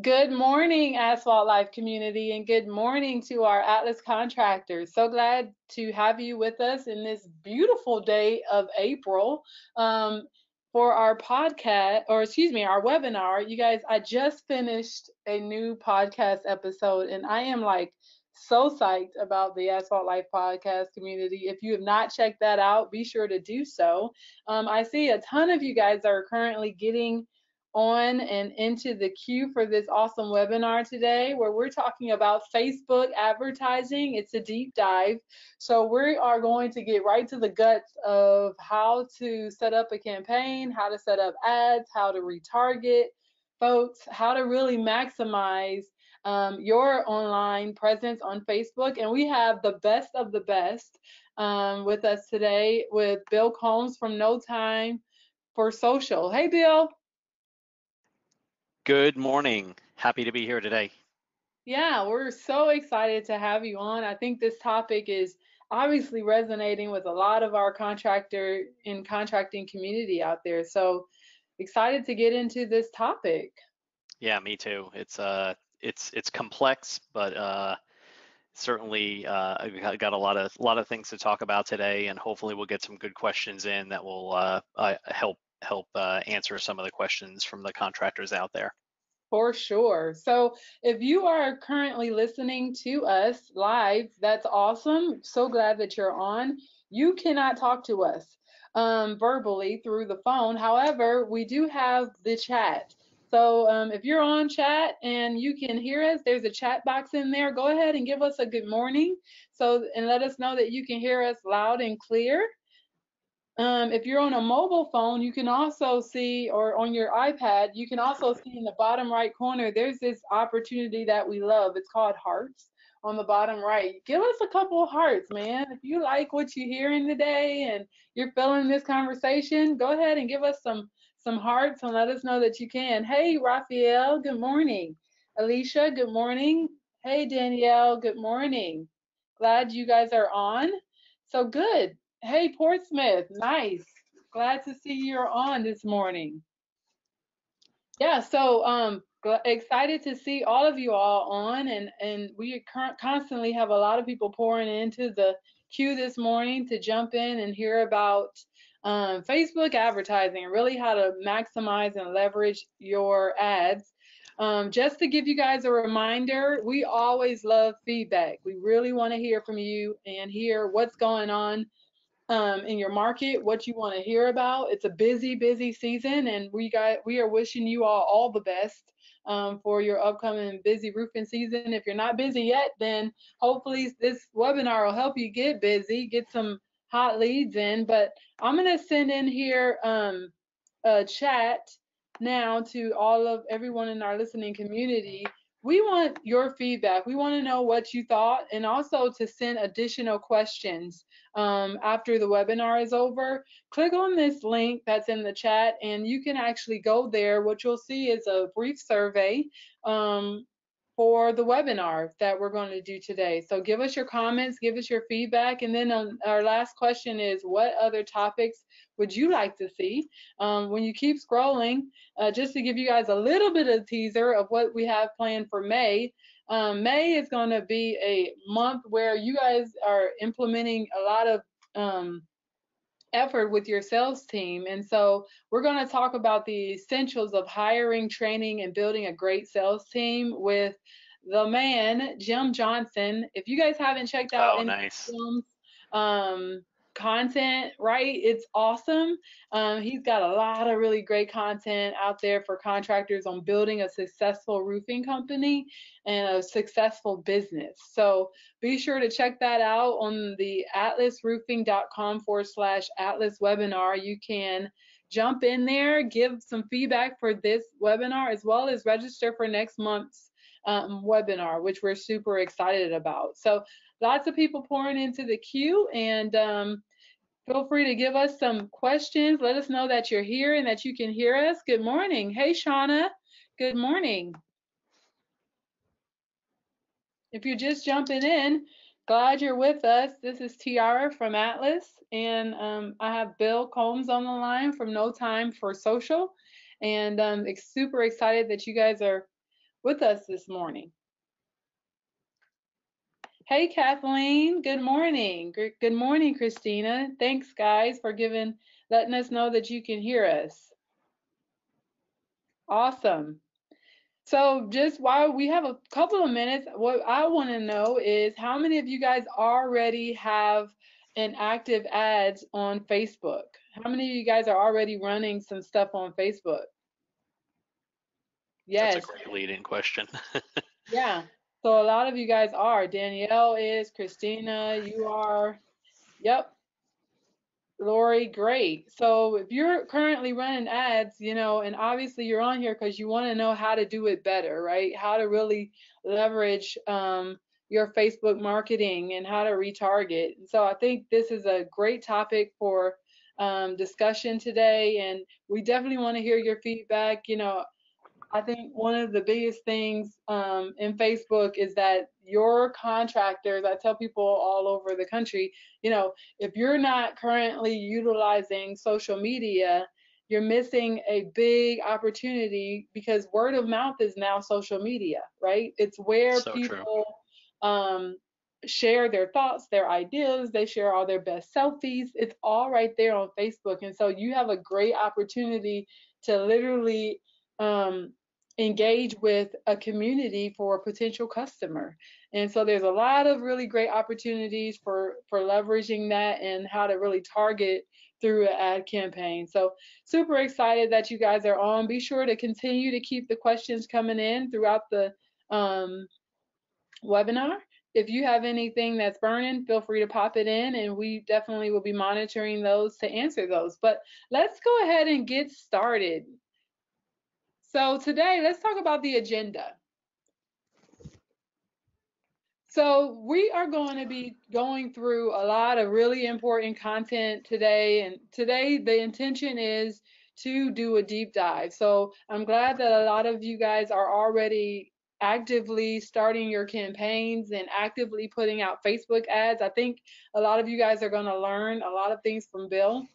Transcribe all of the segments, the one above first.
Good morning, Asphalt Life community, and good morning to our Atlas contractors. So glad to have you with us in this beautiful day of April um, for our podcast, or excuse me, our webinar. You guys, I just finished a new podcast episode, and I am like so psyched about the Asphalt Life podcast community. If you have not checked that out, be sure to do so. Um, I see a ton of you guys are currently getting on and into the queue for this awesome webinar today where we're talking about Facebook advertising. It's a deep dive. So we are going to get right to the guts of how to set up a campaign, how to set up ads, how to retarget folks, how to really maximize um, your online presence on Facebook. And we have the best of the best um, with us today with Bill Combes from No Time for Social. Hey, Bill. Good morning. Happy to be here today. Yeah, we're so excited to have you on. I think this topic is obviously resonating with a lot of our contractor and contracting community out there. So excited to get into this topic. Yeah, me too. It's uh it's it's complex, but uh certainly uh I got a lot of a lot of things to talk about today and hopefully we'll get some good questions in that will uh, uh help help uh, answer some of the questions from the contractors out there. For sure. So if you are currently listening to us live, that's awesome. So glad that you're on. You cannot talk to us um, verbally through the phone. However, we do have the chat. So um, if you're on chat and you can hear us, there's a chat box in there. Go ahead and give us a good morning. So and let us know that you can hear us loud and clear. Um, if you're on a mobile phone, you can also see, or on your iPad, you can also see in the bottom right corner, there's this opportunity that we love. It's called hearts on the bottom right. Give us a couple of hearts, man. If you like what you're hearing today and you're feeling this conversation, go ahead and give us some some hearts and let us know that you can. Hey, Raphael, good morning. Alicia, good morning. Hey, Danielle, good morning. Glad you guys are on. So good. Hey, Portsmouth, nice. Glad to see you're on this morning. Yeah, so um, excited to see all of you all on, and and we constantly have a lot of people pouring into the queue this morning to jump in and hear about um, Facebook advertising and really how to maximize and leverage your ads. Um, just to give you guys a reminder, we always love feedback. We really want to hear from you and hear what's going on um, in your market, what you want to hear about. It's a busy, busy season, and we got we are wishing you all all the best um, for your upcoming busy roofing season. If you're not busy yet, then hopefully this webinar will help you get busy, get some hot leads in. But I'm gonna send in here um, a chat now to all of everyone in our listening community we want your feedback. We want to know what you thought and also to send additional questions um, after the webinar is over. Click on this link that's in the chat and you can actually go there. What you'll see is a brief survey um, for the webinar that we're going to do today. So give us your comments, give us your feedback, and then um, our last question is what other topics would you like to see? Um, when you keep scrolling, uh, just to give you guys a little bit of teaser of what we have planned for May, um, May is going to be a month where you guys are implementing a lot of um, effort with your sales team. And so we're going to talk about the essentials of hiring, training, and building a great sales team with the man, Jim Johnson. If you guys haven't checked out oh, any nice. films, um, content, right? It's awesome. Um, he's got a lot of really great content out there for contractors on building a successful roofing company and a successful business. So be sure to check that out on the atlasroofing.com forward slash atlas webinar. You can jump in there, give some feedback for this webinar, as well as register for next month's um, webinar, which we're super excited about. So lots of people pouring into the queue and um, feel free to give us some questions. Let us know that you're here and that you can hear us. Good morning. Hey, Shauna. Good morning. If you're just jumping in, glad you're with us. This is Tiara from Atlas, and um, I have Bill Combes on the line from No Time for Social. And I'm um, super excited that you guys are with us this morning. Hey, Kathleen. Good morning. Good morning, Christina. Thanks, guys, for giving, letting us know that you can hear us. Awesome. So just while we have a couple of minutes, what I want to know is how many of you guys already have an active ads on Facebook? How many of you guys are already running some stuff on Facebook? Yes. That's a great lead-in question. yeah. So a lot of you guys are. Danielle is, Christina, you are. Yep. Lori, great. So if you're currently running ads, you know, and obviously you're on here because you want to know how to do it better, right? How to really leverage um, your Facebook marketing and how to retarget. So I think this is a great topic for um, discussion today, and we definitely want to hear your feedback. You know, I think one of the biggest things um, in Facebook is that your contractors, I tell people all over the country, you know, if you're not currently utilizing social media, you're missing a big opportunity because word of mouth is now social media, right? It's where so people um, share their thoughts, their ideas, they share all their best selfies. It's all right there on Facebook. And so you have a great opportunity to literally um, engage with a community for a potential customer. And so there's a lot of really great opportunities for for leveraging that and how to really target through an ad campaign. So super excited that you guys are on. Be sure to continue to keep the questions coming in throughout the um, webinar. If you have anything that's burning, feel free to pop it in and we definitely will be monitoring those to answer those. But let's go ahead and get started. So today, let's talk about the agenda. So we are going to be going through a lot of really important content today. And today the intention is to do a deep dive. So I'm glad that a lot of you guys are already actively starting your campaigns and actively putting out Facebook ads. I think a lot of you guys are going to learn a lot of things from Bill.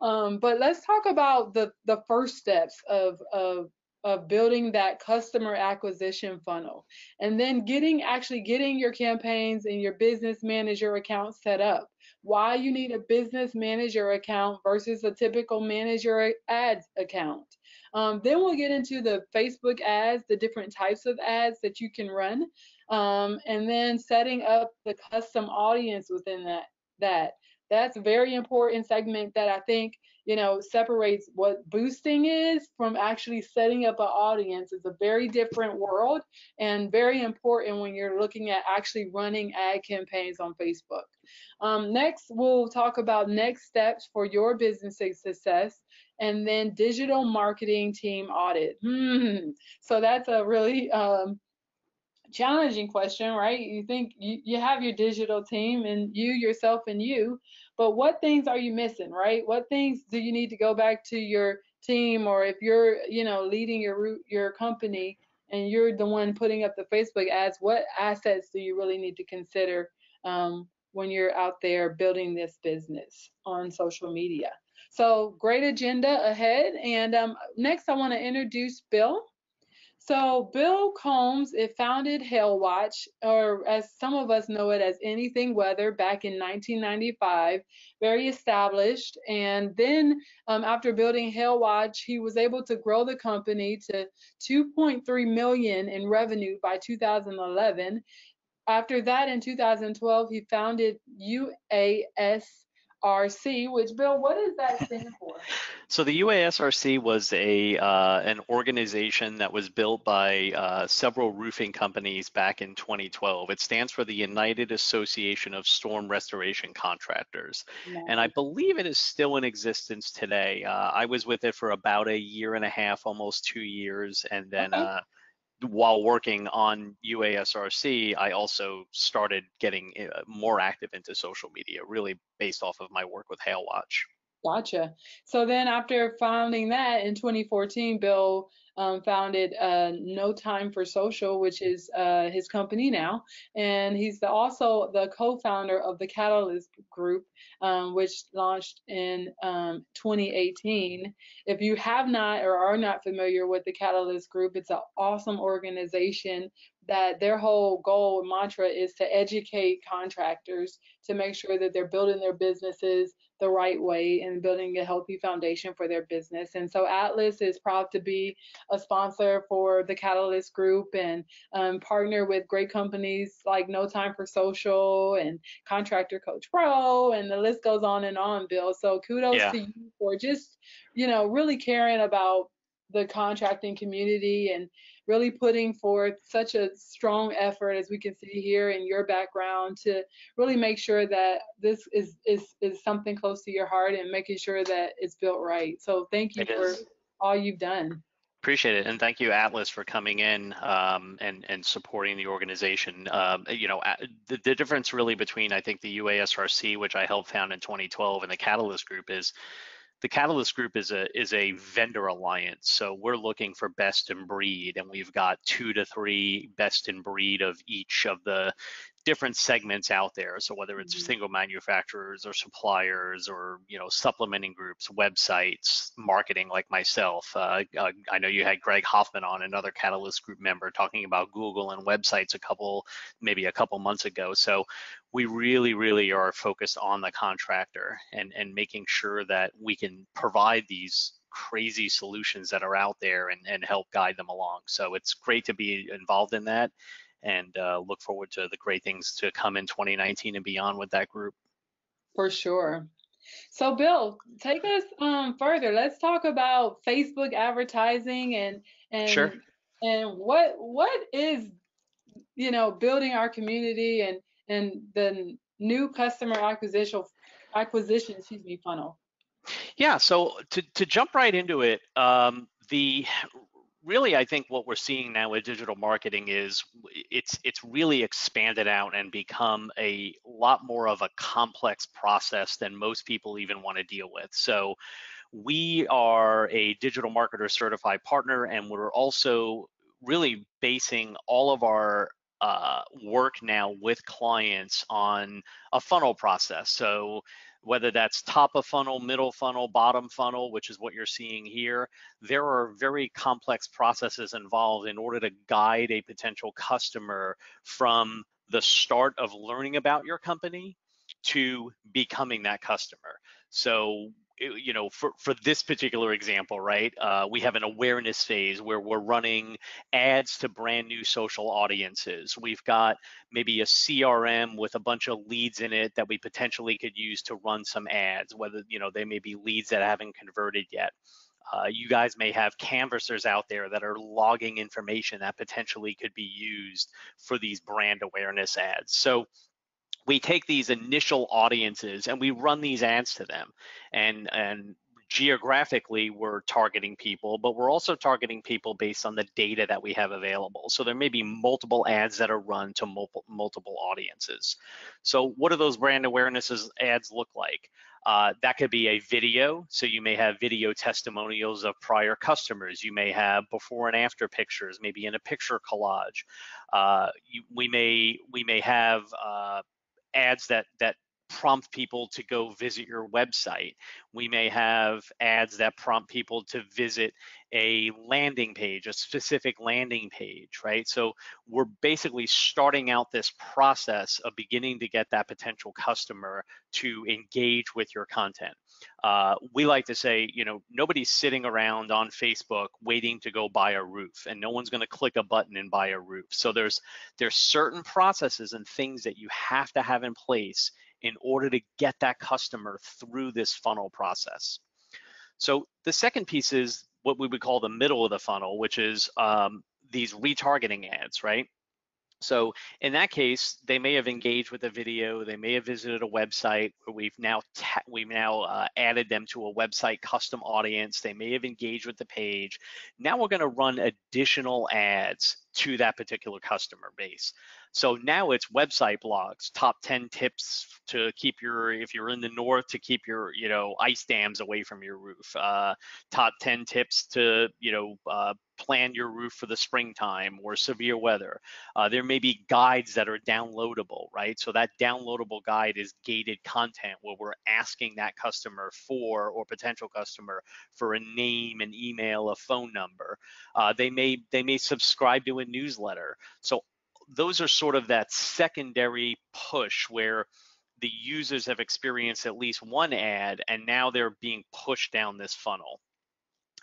Um, but let's talk about the the first steps of of of building that customer acquisition funnel. And then getting actually getting your campaigns and your business manager account set up. Why you need a business manager account versus a typical manager ads account. Um, then we'll get into the facebook ads the different types of ads that you can run. Um, and then setting up the custom audience within that that. That's a very important segment that i think you know, separates what boosting is from actually setting up an audience. It's a very different world and very important when you're looking at actually running ad campaigns on Facebook. Um, next, we'll talk about next steps for your business success and then digital marketing team audit. Hmm. So that's a really um, challenging question, right? You think you, you have your digital team and you yourself and you, but what things are you missing, right? What things do you need to go back to your team or if you're, you know, leading your your company and you're the one putting up the Facebook ads, what assets do you really need to consider um, when you're out there building this business on social media? So great agenda ahead. And um, next I want to introduce Bill. So Bill Combes it founded Hail Watch, or as some of us know it as Anything Weather, back in 1995. Very established, and then um, after building Hail Watch, he was able to grow the company to 2.3 million in revenue by 2011. After that, in 2012, he founded UAS RC, which Bill, what does that stand for? So the UASRC was a uh, an organization that was built by uh, several roofing companies back in 2012. It stands for the United Association of Storm Restoration Contractors, and I believe it is still in existence today. Uh, I was with it for about a year and a half, almost two years, and then. Okay uh, while working on UASRC, I also started getting uh, more active into social media, really based off of my work with Hail Watch. Gotcha. So then after founding that in 2014, Bill um, founded uh, No Time for Social, which is uh, his company now. And he's the, also the co-founder of the Catalyst Group, um, which launched in um, 2018. If you have not or are not familiar with the Catalyst Group, it's an awesome organization that their whole goal mantra is to educate contractors to make sure that they're building their businesses the right way and building a healthy foundation for their business. And so Atlas is proud to be a sponsor for the Catalyst Group and um, partner with great companies like No Time for Social and Contractor Coach Pro, and the list goes on and on, Bill. So kudos yeah. to you for just, you know, really caring about the contracting community and really putting forth such a strong effort as we can see here in your background to really make sure that this is is is something close to your heart and making sure that it's built right. So thank you it for is. all you've done. Appreciate it, and thank you, Atlas, for coming in um, and and supporting the organization. Um, you know, the, the difference really between I think the UASRC, which I helped found in 2012, and the Catalyst Group is the Catalyst Group is a is a vendor alliance. So we're looking for best in breed, and we've got two to three best in breed of each of the different segments out there. So whether it's mm-hmm. single manufacturers or suppliers or you know supplementing groups, websites, marketing like myself. Uh, uh, I know you had Greg Hoffman on, another Catalyst Group member, talking about Google and websites a couple, maybe a couple months ago. So we really, really are focused on the contractor and and making sure that we can provide these crazy solutions that are out there and, and help guide them along. So it's great to be involved in that and uh, look forward to the great things to come in 2019 and beyond with that group. For sure. So, Bill, take us um, further. Let's talk about Facebook advertising and and sure. and what what is you know building our community and and the new customer acquisition acquisition excuse me funnel. Yeah. So to to jump right into it, um, the really i think what we're seeing now with digital marketing is it's it's really expanded out and become a lot more of a complex process than most people even want to deal with so we are a digital marketer certified partner and we're also really basing all of our uh, work now with clients on a funnel process so whether that's top of funnel, middle funnel, bottom funnel, which is what you're seeing here, there are very complex processes involved in order to guide a potential customer from the start of learning about your company to becoming that customer. So you know, for, for this particular example, right, uh, we have an awareness phase where we're running ads to brand new social audiences. We've got maybe a CRM with a bunch of leads in it that we potentially could use to run some ads, whether, you know, they may be leads that haven't converted yet. Uh, you guys may have canvassers out there that are logging information that potentially could be used for these brand awareness ads. So we take these initial audiences and we run these ads to them. And and geographically we're targeting people but we're also targeting people based on the data that we have available. So there may be multiple ads that are run to multiple multiple audiences. So what do those brand awareness ads look like? Uh, that could be a video. So you may have video testimonials of prior customers. You may have before and after pictures maybe in a picture collage. Uh, you, we may we may have uh, ads that that prompt people to go visit your website. We may have ads that prompt people to visit a landing page, a specific landing page, right? So we're basically starting out this process of beginning to get that potential customer to engage with your content. Uh, we like to say, you know, nobody's sitting around on Facebook waiting to go buy a roof, and no one's going to click a button and buy a roof. So there's there's certain processes and things that you have to have in place in order to get that customer through this funnel process. So the second piece is what we would call the middle of the funnel, which is um, these retargeting ads, right? So in that case, they may have engaged with a video, they may have visited a website where we've now we've now uh, added them to a website custom audience. They may have engaged with the page. Now we're going to run additional ads to that particular customer base. So now it's website blogs, top 10 tips to keep your, if you're in the north, to keep your, you know, ice dams away from your roof. Uh, top 10 tips to, you know, uh, plan your roof for the springtime or severe weather. Uh, there may be guides that are downloadable, right? So that downloadable guide is gated content where we're asking that customer for or potential customer for a name, an email, a phone number. Uh, they may they may subscribe to a newsletter. So those are sort of that secondary push where the users have experienced at least one ad and now they're being pushed down this funnel.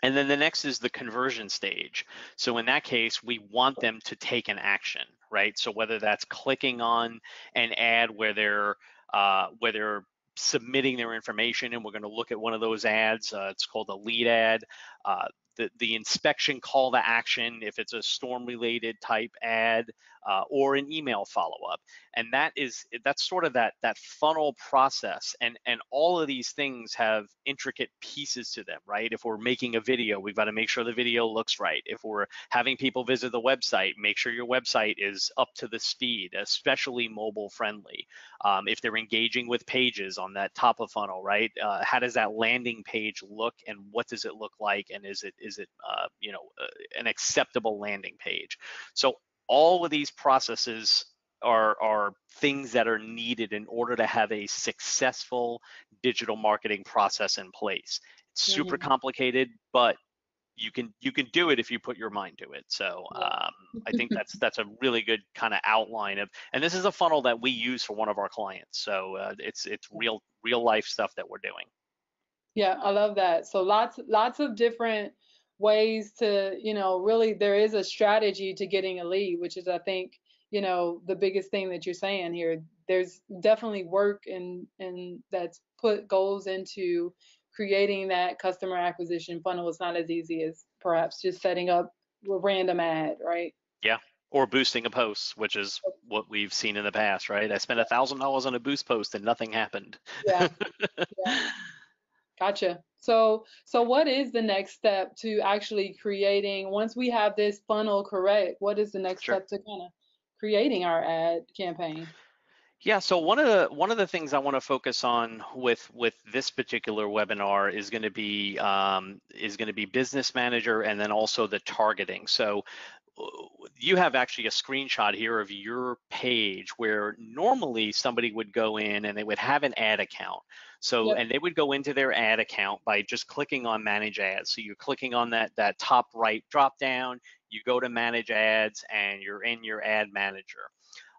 And then the next is the conversion stage. So in that case, we want them to take an action, right? So whether that's clicking on an ad where they're uh, where they're submitting their information, and we're going to look at one of those ads. Uh, it's called a lead ad. Uh, the, the inspection call to action, if it's a storm related type ad, uh, or an email follow-up. And that is that's sort of that that funnel process. And and all of these things have intricate pieces to them, right? If we're making a video, we've got to make sure the video looks right. If we're having people visit the website, make sure your website is up to the speed, especially mobile friendly. Um, if they're engaging with pages on that top of funnel, right? Uh, how does that landing page look, and what does it look like, and is it is it uh, you know uh, an acceptable landing page? So all of these processes are, are things that are needed in order to have a successful digital marketing process in place. It's super complicated, but you can you can do it if you put your mind to it. So um, I think that's that's a really good kind of outline of, and this is a funnel that we use for one of our clients. So uh, it's it's real real life stuff that we're doing. Yeah, I love that. So lots lots of different ways to, you know, really there is a strategy to getting a lead, which is I think, you know, the biggest thing that you're saying here. There's definitely work and and that's put goals into creating that customer acquisition funnel. It's not as easy as perhaps just setting up a random ad, right? Yeah. Or boosting a post, which is what we've seen in the past, right? I spent a thousand dollars on a boost post and nothing happened. Yeah. yeah. Gotcha. So, so what is the next step to actually creating, once we have this funnel correct, what is the next sure. step to kind of creating our ad campaign? Yeah, so one of the one of the things I want to focus on with with this particular webinar is going to be um, is going to be business manager and then also the targeting. So you have actually a screenshot here of your page where normally somebody would go in and they would have an ad account. So, yep. and they would go into their ad account by just clicking on manage ads. So you're clicking on that, that top right drop down, you go to manage ads and you're in your ad manager.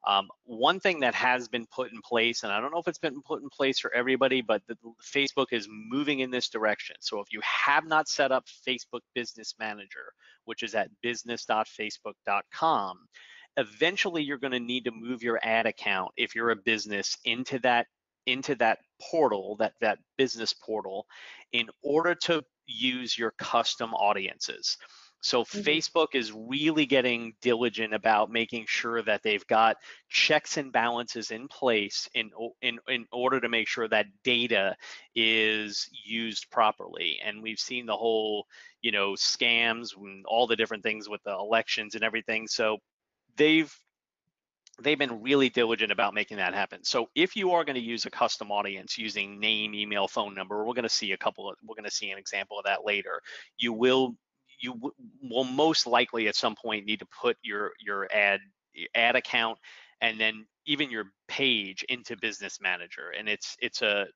Um, one thing that has been put in place, and I don't know if it's been put in place for everybody, but the, Facebook is moving in this direction. So if you have not set up Facebook Business Manager, which is at business.facebook.com, eventually you're going to need to move your ad account if you're a business into that into that portal, that, that business portal, in order to use your custom audiences. So mm-hmm. Facebook is really getting diligent about making sure that they've got checks and balances in place in in in order to make sure that data is used properly. And we've seen the whole, you know, scams and all the different things with the elections and everything. So they've they've been really diligent about making that happen. So if you are going to use a custom audience using name, email, phone number, we're going to see a couple of, we're going to see an example of that later. You will, you w- will most likely at some point need to put your, your ad, ad account and then even your page into business manager. And it's it's a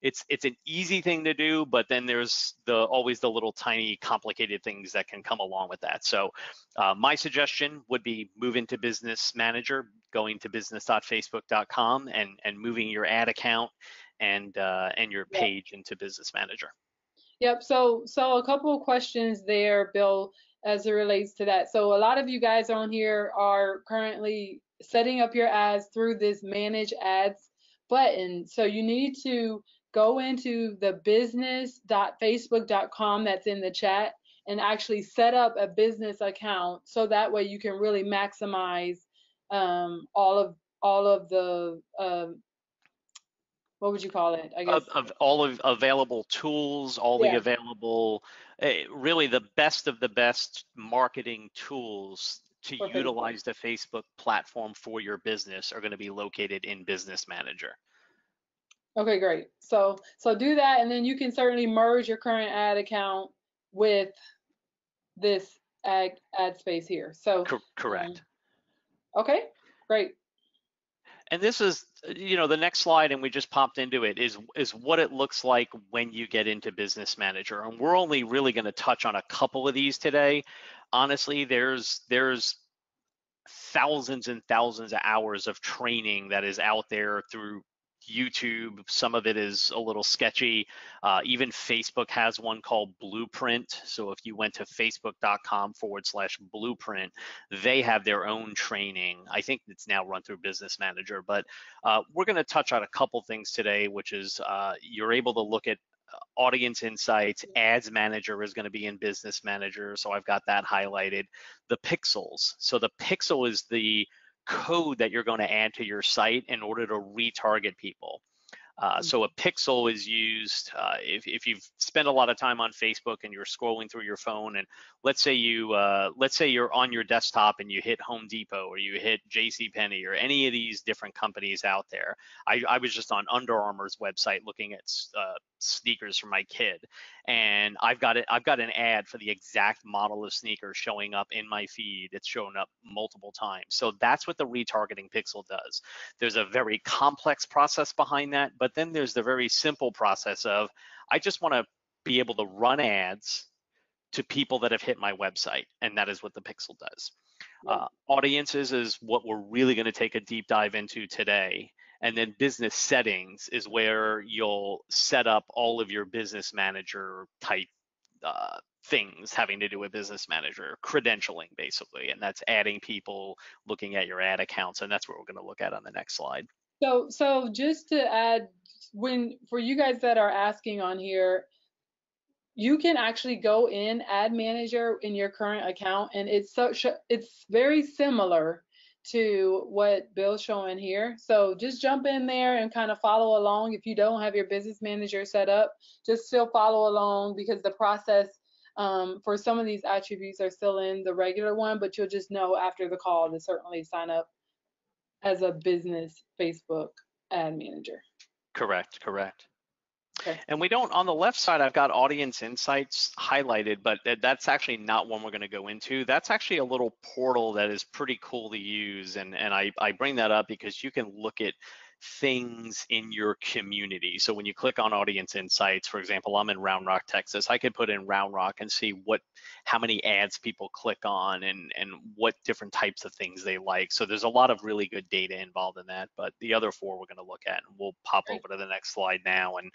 it's it's an easy thing to do but then there's the always the little tiny complicated things that can come along with that. So uh, my suggestion would be move into business manager going to business.facebook.com and and moving your ad account and uh, and your page into business manager yep so so a couple of questions there bill as it relates to that so a lot of you guys on here are currently setting up your ads through this manage ads button. So you need to go into the business.facebook.com that's in the chat and actually set up a business account so that way you can really maximize um, all of all of the um, what would you call it? I guess of, of all of available tools, all yeah. the available, uh, really the best of the best marketing tools to For Facebook. utilize the Facebook platform for your business are going to be located in Business Manager. Okay, great. So, so do that, and then you can certainly merge your current ad account with this ad, ad space here. So, Cor- correct. okay, great. And this is, you know, the next slide, and we just popped into it, is is what it looks like when you get into Business Manager. And we're only really going to touch on a couple of these today. Honestly, there's there's thousands and thousands of hours of training that is out there through YouTube. Some of it is a little sketchy. Uh, even Facebook has one called Blueprint. So if you went to facebook.com forward slash blueprint, they have their own training. I think it's now run through Business Manager, but uh, we're going to touch on a couple things today, which is uh, you're able to look at uh, audience insights ads manager is going to be in business manager so i've got that highlighted the pixels so the pixel is the code that you're going to add to your site in order to retarget people. Uh, so a pixel is used uh, if, if you've spent a lot of time on Facebook and you're scrolling through your phone and let's say you uh, let's say you're on your desktop and you hit Home Depot or you hit J.C. Penney or any of these different companies out there. I, I was just on Under Armour's website looking at uh, sneakers for my kid and I've got it I've got an ad for the exact model of sneaker showing up in my feed. It's shown up multiple times. So that's what the retargeting pixel does. There's a very complex process behind that, but then there's the very simple process of I just want to be able to run ads to people that have hit my website, and that is what the pixel does. Uh, audiences is what we're really going to take a deep dive into today. And then business settings is where you'll set up all of your business manager type uh, things having to do with business manager credentialing basically and that's adding people looking at your ad accounts and that's what we're going to look at on the next slide So, so just to add, when for you guys that are asking on here, you can actually go in Ad Manager in your current account, and it's so it's very similar to what Bill's showing here. So just jump in there and kind of follow along. If you don't have your Business Manager set up, just still follow along because the process um, for some of these attributes are still in the regular one, but you'll just know after the call to certainly sign up as a business Facebook ad manager. correct correct Okay. And we don't, on the left side, I've got audience insights highlighted, but that's actually not one we're going to go into. That's actually a little portal that is pretty cool to use. And, and I, I bring that up because you can look at things in your community. So when you click on audience insights, for example, I'm in Round Rock, Texas. I could put in Round Rock and see what, how many ads people click on and, and what different types of things they like. So there's a lot of really good data involved in that. But the other four we're going to look at, and we'll pop Great. over to the next slide now. And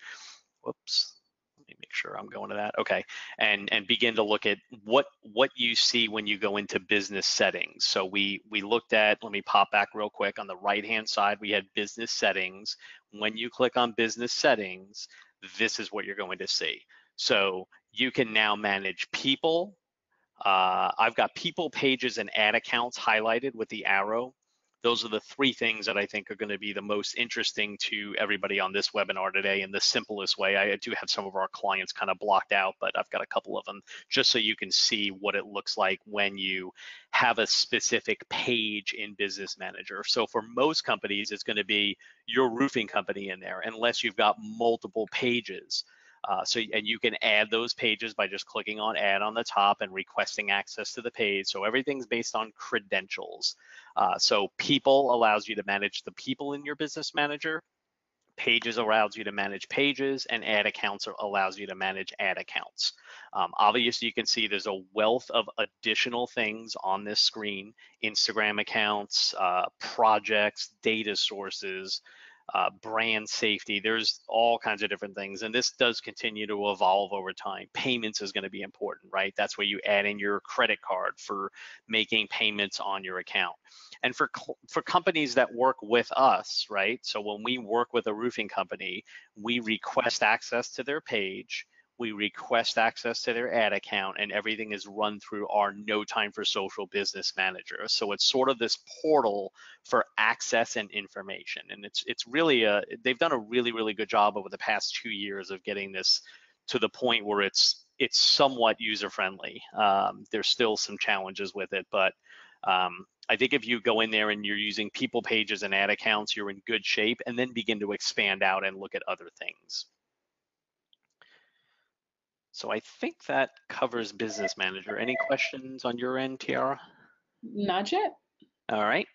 whoops let me make sure i'm going to that. Okay. And and begin to look at what what you see when you go into business settings. So we we looked at let me pop back real quick. On the right hand side we had business settings. When you click on business settings this is what you're going to see. So you can now manage people. Uh, i've got people pages and ad accounts highlighted with the arrow those are the three things that I think are going to be the most interesting to everybody on this webinar today in the simplest way. I do have some of our clients kind of blocked out, but I've got a couple of them just so you can see what it looks like when you have a specific page in Business Manager. So for most companies, it's going to be your roofing company in there, unless you've got multiple pages. Uh, so and you can add those pages by just clicking on add on the top and requesting access to the page. So everything's based on credentials. Uh, so people allows you to manage the people in your business manager. Pages allows you to manage pages and ad accounts allows you to manage ad accounts. Um, obviously, you can see there's a wealth of additional things on this screen, Instagram accounts, uh, projects, data sources, uh, brand safety. There's all kinds of different things, and this does continue to evolve over time. Payments is going to be important, right? That's where you add in your credit card for making payments on your account. And for for companies that work with us, right? So when we work with a roofing company, we request access to their page we request access to their ad account and everything is run through our no time for social business manager. So it's sort of this portal for access and information. And it's it's really a they've done a really really good job over the past two years of getting this to the point where it's it's somewhat user friendly um, there's still some challenges with it but Um, I think if you go in there and you're using people pages and ad accounts, you're in good shape and then begin to expand out and look at other things. So I think that covers business manager. Any questions on your end, Tiara? Not yet. All right,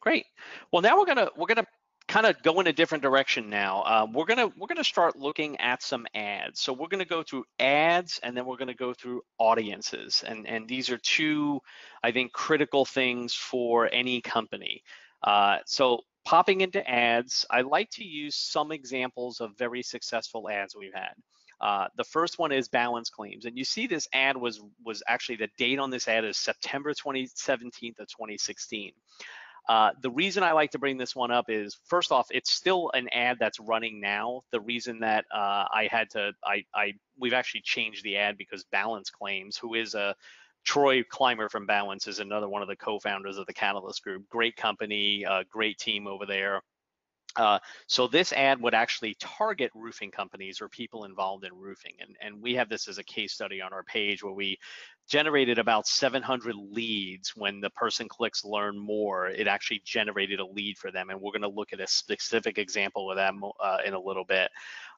great. Well, now we're gonna we're gonna kind of go in a different direction now. Uh, we're gonna we're gonna start looking at some ads. So we're gonna go through ads and then we're gonna go through audiences. And and these are two, I think, critical things for any company. Uh, so popping into ads, I like to use some examples of very successful ads we've had. Uh, the first one is balance claims, and you see this ad was was actually the date on this ad is September 2017 of 2016. Uh, the reason I like to bring this one up is first off, it's still an ad that's running now. The reason that uh, I had to, I, I, we've actually changed the ad because Balance Claims, who is a Troy Clymer from Balance, is another one of the co-founders of the Catalyst Group. Great company, uh, great team over there. Uh, so this ad would actually target roofing companies or people involved in roofing. And, and we have this as a case study on our page where we generated about 700 leads when the person clicks learn more, it actually generated a lead for them. And we're gonna look at a specific example of that uh, in a little bit.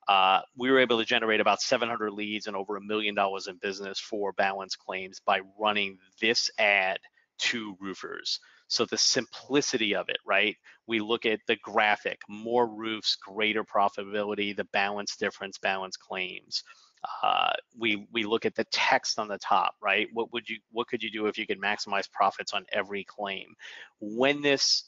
Uh, we were able to generate about 700 leads and over a million dollars in business for balance claims by running this ad to roofers. So the simplicity of it, right? We look at the graphic, more roofs, greater profitability, the balance difference, balance claims. Uh, we we look at the text on the top, right? What would you what could you do if you could maximize profits on every claim? When this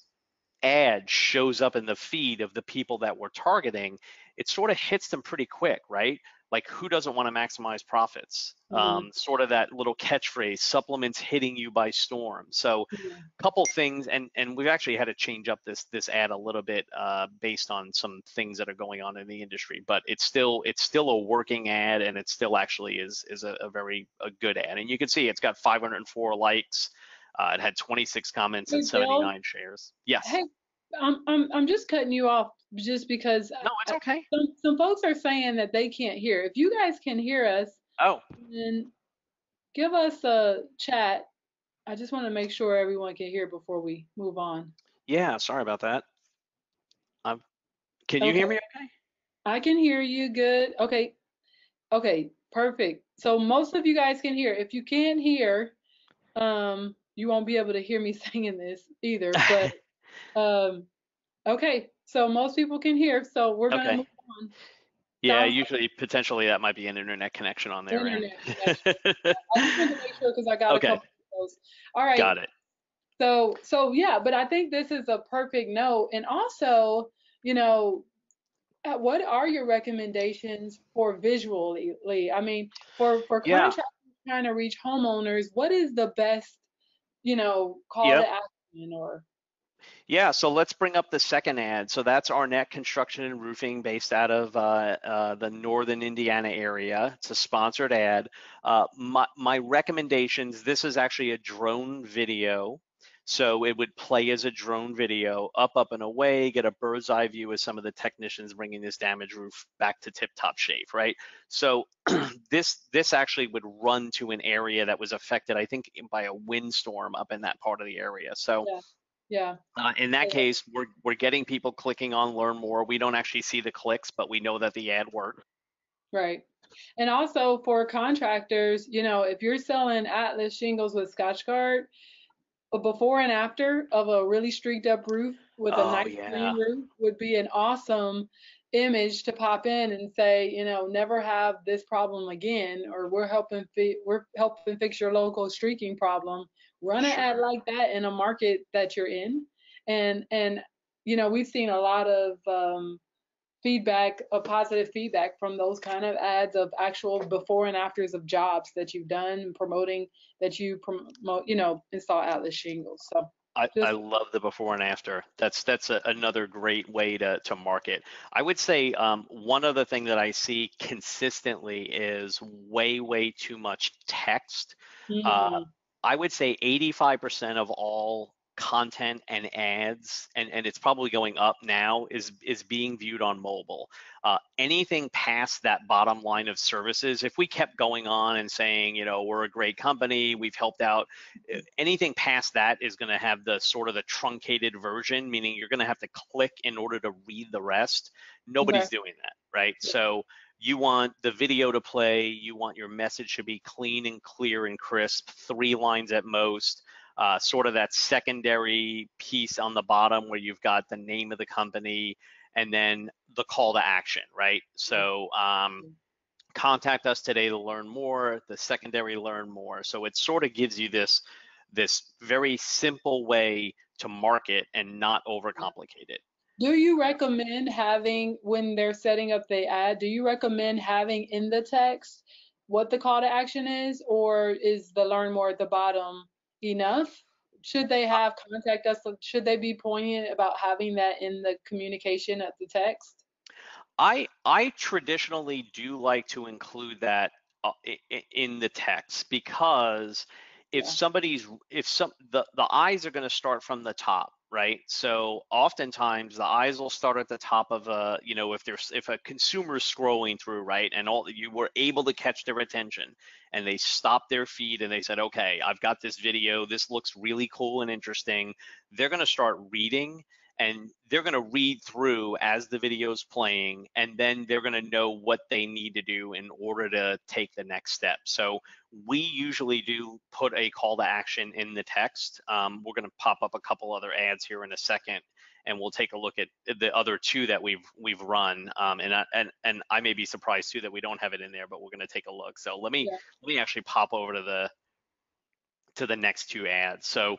ad shows up in the feed of the people that we're targeting, it sort of hits them pretty quick, right? Like who doesn't want to maximize profits? Mm-hmm. um, sort of that little catchphrase supplements hitting you by storm. So a yeah. couple things and and we've actually had to change up this this ad a little bit uh, based on some things that are going on in the industry but it's still it's still a working ad and it still actually is is a, a very a good ad. And you can see it's got 504 likes. Uh, it had 26 comments hey, and 79 Bill, shares. Yes. Hey I'm, I'm I'm just cutting you off just because no, it's okay. Some, some folks are saying that they can't hear. If you guys can hear us, oh, then give us a chat. I just want to make sure everyone can hear before we move on. Yeah, sorry about that. Um, can you okay. hear me okay? I can hear you good. Okay. Okay, perfect. So most of you guys can hear. If you can't hear, um, you won't be able to hear me singing this either. But um, okay, so most people can hear. So we're going to okay. move on. Yeah, usually potentially that might be an internet connection on there. Internet connection. I just want to make sure because I got okay. a couple of those. All right. Got it. So so yeah, but I think this is a perfect note. And also, you know, uh, what are your recommendations for visually? I mean, for for contractors yeah. trying to reach homeowners, what is the best, you know, call yep. to action or yeah, so let's bring up the second ad. So that's Arnett Construction and Roofing based out of uh, uh, the northern Indiana area. It's a sponsored ad. Uh, my, my recommendations, this is actually a drone video. So it would play as a drone video, up, up, and away, get a bird's eye view of some of the technicians bringing this damaged roof back to tip-top shape, right? So this this actually would run to an area that was affected, I think, by a windstorm up in that part of the area. So yeah. Yeah. Uh, in that yeah. case, we're we're getting people clicking on learn more. We don't actually see the clicks, but we know that the ad worked. Right. And also for contractors, you know, if you're selling Atlas shingles with Scotchgard, a before and after of a really streaked up roof with a oh, nice yeah. green roof would be an awesome image to pop in and say, you know, never have this problem again, or we're helping fi- we're helping fix your local streaking problem run an ad like that in a market that you're in and and you know we've seen a lot of um, feedback a positive feedback from those kind of ads of actual before and afters of jobs that you've done promoting that you promote you know install atlas shingles so I, I, love the before and after. That's that's a, another great way to to market. I would say um, one other thing that I see consistently is way way too much text. Uh, mm-hmm. Uh, I would say 85% of all content and ads, and, and it's probably going up now, is is being viewed on mobile. Uh, anything past that bottom line of services, if we kept going on and saying, you know, we're a great company, we've helped out, eh, anything past that is going to have the sort of the truncated version, meaning you're going to have to click in order to read the rest. Nobody's okay. doing that, right? So you want the video to play, you want your message to be clean and clear and crisp, three lines at most. Uh, sort of that secondary piece on the bottom where you've got the name of the company and then the call to action, right? So um, contact us today to learn more, the secondary learn more. So it sort of gives you this this very simple way to market and not overcomplicate it. Do you recommend having when they're setting up the ad, do you recommend having in the text what the call to action is or is the learn more at the bottom enough? Should they have contact us? Should they be poignant about having that in the communication at the text? I I traditionally do like to include that uh, in the text because if yeah. somebody's if some the the eyes are going to start from the top right? So oftentimes the eyes will start at the top of a you know if there's if a consumer is scrolling through right and all you were able to catch their attention and they stopped their feed and they said okay i've got this video. This looks really cool and interesting. They're going to start reading and they're going to read through as the video is playing and then they're going to know what they need to do in order to take the next step. So we usually do put a call to action in the text. Um, we're going to pop up a couple other ads here in a second and we'll take a look at the other two that we've we've run. Um, and, I, and and I may be surprised too that we don't have it in there but we're going to take a look. So let me yeah. let me actually pop over to the to the next two ads. So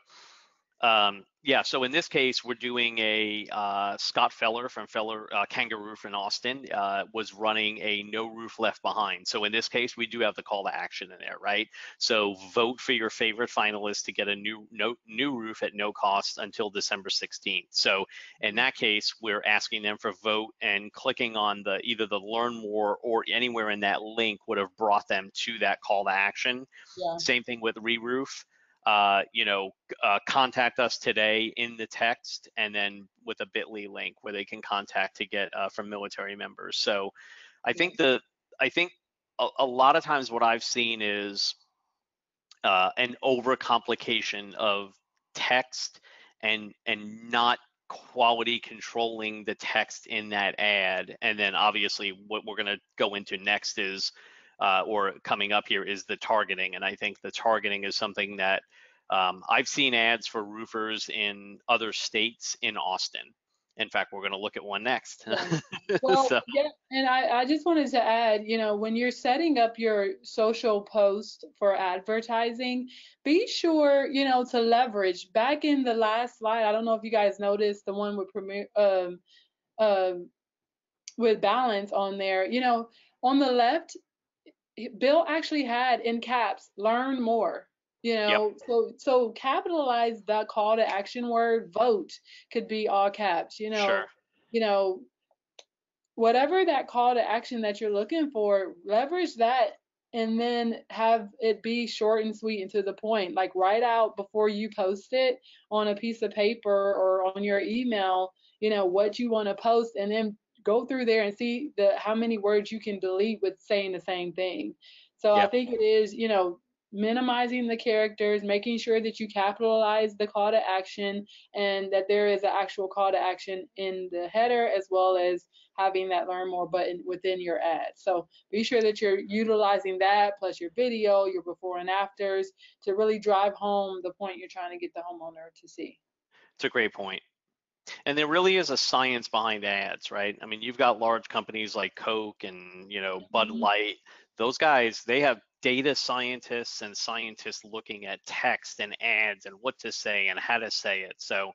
um, yeah, so in this case, we're doing a uh, Scott Feller from Feller uh, Kangaroo Roof in Austin uh, was running a No Roof Left Behind. So in this case, we do have the call to action in there, right? So vote for your favorite finalist to get a new no, new roof at no cost until December 16th. So in that case, we're asking them for vote and clicking on the either the learn more or anywhere in that link would have brought them to that call to action. Yeah. Same thing with re-roof uh, you know, uh, contact us today in the text and then with a bit.ly link where they can contact to get uh, from military members. So I think the, I think a, a lot of times what I've seen is uh, an overcomplication of text and, and not quality controlling the text in that ad. And then obviously what we're going to go into next is uh, or coming up here is the targeting. And I think the targeting is something that um, I've seen ads for roofers in other states in Austin. In fact, we're going to look at one next. Well, so. yeah, and I, I just wanted to add, you know, when you're setting up your social post for advertising, be sure, you know, to leverage. Back in the last slide, I don't know if you guys noticed the one with Premier, um, um, with balance on there. You know, on the left, Bill actually had in caps, learn more. You know, yep. so so capitalize that call to action word vote could be all caps, you know. Sure. You know, whatever that call to action that you're looking for, leverage that and then have it be short and sweet and to the point. Like write out before you post it on a piece of paper or on your email, you know, what you want to post and then go through there and see the how many words you can delete with saying the same thing. So yep. I think it is, you know, minimizing the characters, making sure that you capitalize the call to action and that there is an actual call to action in the header as well as having that learn more button within your ad. So be sure that you're utilizing that plus your video, your before and afters to really drive home the point you're trying to get the homeowner to see. It's a great point. And there really is a science behind ads, right? I mean, you've got large companies like Coke and, you know, Bud mm-hmm. Light. Those guys, they have data scientists and scientists looking at text and ads and what to say and how to say it. So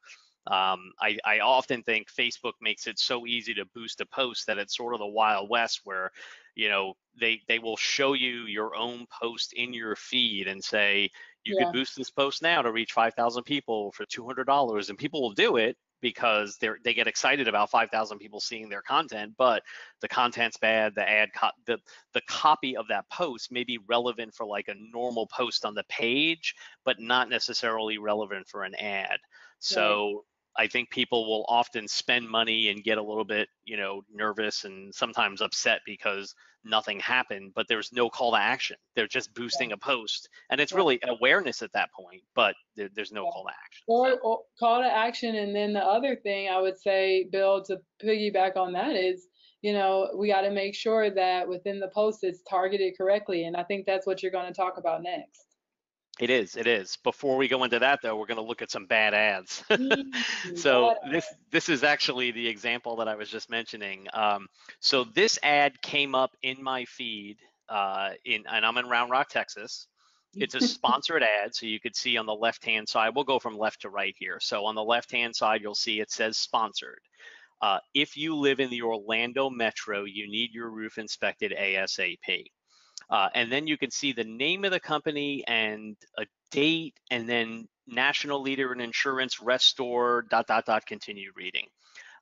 um, I, I, often think Facebook makes it so easy to boost a post that it's sort of the wild west where, you know, they they will show you your own post in your feed and say you yeah. could boost this post now to reach 5,000 people for $200, and people will do it because they they get excited about 5,000 people seeing their content, but the content's bad. The ad, co- the the copy of that post may be relevant for like a normal post on the page, but not necessarily relevant for an ad. So I think people will often spend money and get a little bit, you know, nervous and sometimes upset because nothing happened, but there's no call to action. They're just boosting yeah. a post, and it's yeah. really awareness at that point, but there, there's no yeah. call to action. Or, or, call to action, and then the other thing I would say, Bill, to piggyback on that is, you know, we got to make sure that within the post it's targeted correctly, and I think that's what you're going to talk about next. It is. It is. Before we go into that, though, we're going to look at some bad ads. Mm, so this this is actually the example that I was just mentioning. Um, so this ad came up in my feed, uh, in and I'm in Round Rock, Texas. It's a sponsored ad, so you could see on the left-hand side. We'll go from left to right here. So on the left-hand side, you'll see it says sponsored. Uh, if you live in the Orlando metro, you need your roof inspected ASAP. Uh, and then you can see the name of the company and a date, and then national leader in insurance, restore, dot, dot, dot, continue reading.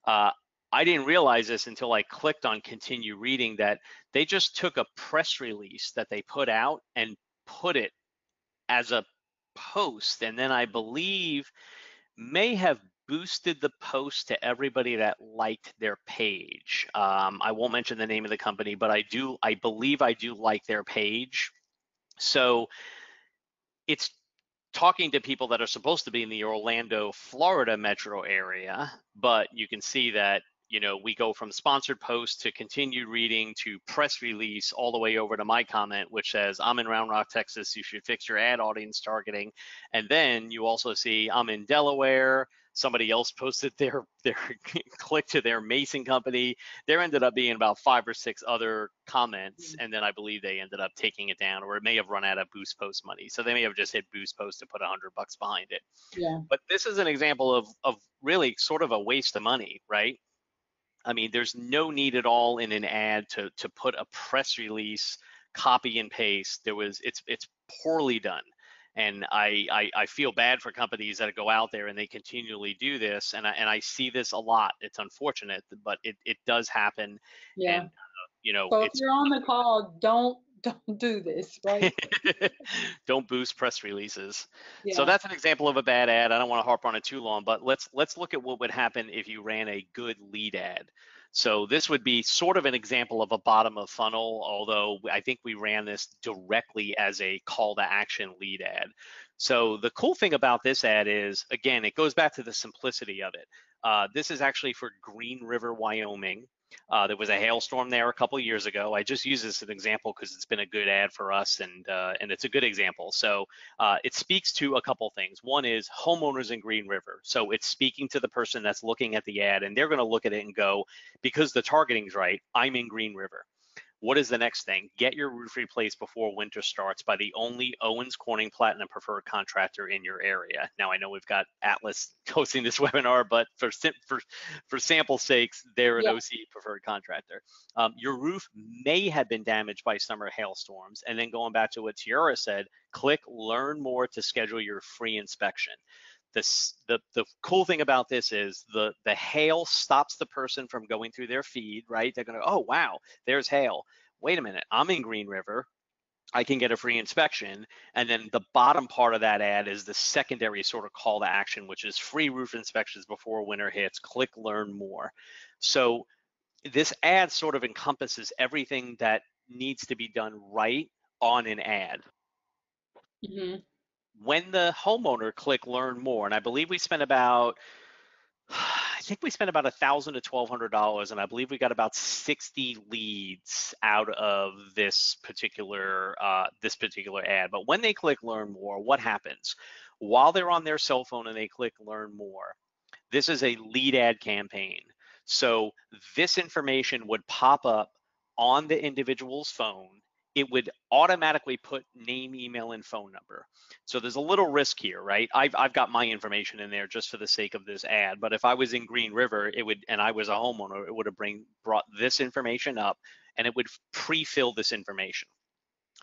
Uh, I didn't realize this until I clicked on continue reading that they just took a press release that they put out and put it as a post. And then I believe may have boosted the post to everybody that liked their page. Um, I won't mention the name of the company, but I do, I believe I do like their page. So it's talking to people that are supposed to be in the Orlando, Florida metro area, but you can see that you know, we go from sponsored post to continued reading to press release all the way over to my comment, which says, I'm in Round Rock, Texas. You should fix your ad audience targeting. And then you also see, I'm in Delaware somebody else posted their their click to their mason company. There ended up being about five or six other comments mm-hmm. and then i believe they ended up taking it down or it may have run out of boost post money. So they may have just hit boost post to put a hundred bucks behind it. Yeah. But this is an example of of really sort of a waste of money right? I mean there's no need at all in an ad to to put a press release copy and paste. There was it's it's poorly done and I, I, I feel bad for companies that go out there and they continually do this, and I, and I see this a lot. It's unfortunate, but it, it does happen. Yeah. And, uh, you know, so if you're on the call, don't don't do this, right? don't boost press releases. Yeah. So that's an example of a bad ad. I don't want to harp on it too long, but let's let's look at what would happen if you ran a good lead ad. So this would be sort of an example of a bottom of funnel, although I think we ran this directly as a call to action lead ad. So the cool thing about this ad is, again, it goes back to the simplicity of it. Uh, this is actually for Green River, Wyoming. Uh, there was a hailstorm there a couple years ago. I just use this as an example because it's been a good ad for us, and uh, and it's a good example. So uh, it speaks to a couple things. One is homeowners in Green River. So it's speaking to the person that's looking at the ad, and they're going to look at it and go, because the targeting's right, I'm in Green River. What is the next thing? Get your roof replaced before winter starts by the only Owens Corning Platinum preferred contractor in your area. Now I know we've got Atlas hosting this webinar, but for for for sample sakes, they're an yeah. OC preferred contractor. Um, your roof may have been damaged by summer hailstorms, and then going back to what Tiara said, click Learn More to schedule your free inspection. This, the, the cool thing about this is the, the hail stops the person from going through their feed, right? They're going to, oh, wow, there's hail. Wait a minute, I'm in Green River. I can get a free inspection. And then the bottom part of that ad is the secondary sort of call to action, which is free roof inspections before winter hits. Click learn more. So this ad sort of encompasses everything that needs to be done right on an ad. Mm-hmm when the homeowner click learn more, and I believe we spent about I think we spent about a thousand to twelve hundred dollars, and I believe we got about sixty leads out of this particular uh, this particular ad. But when they click learn more, what happens? While they're on their cell phone and they click learn more, this is a lead ad campaign. So this information would pop up on the individual's phone it would automatically put name, email, and phone number. So there's a little risk here, right? I've, I've got my information in there just for the sake of this ad. But if I was in Green River, it would, and I was a homeowner, it would have bring, brought this information up and it would pre-fill this information.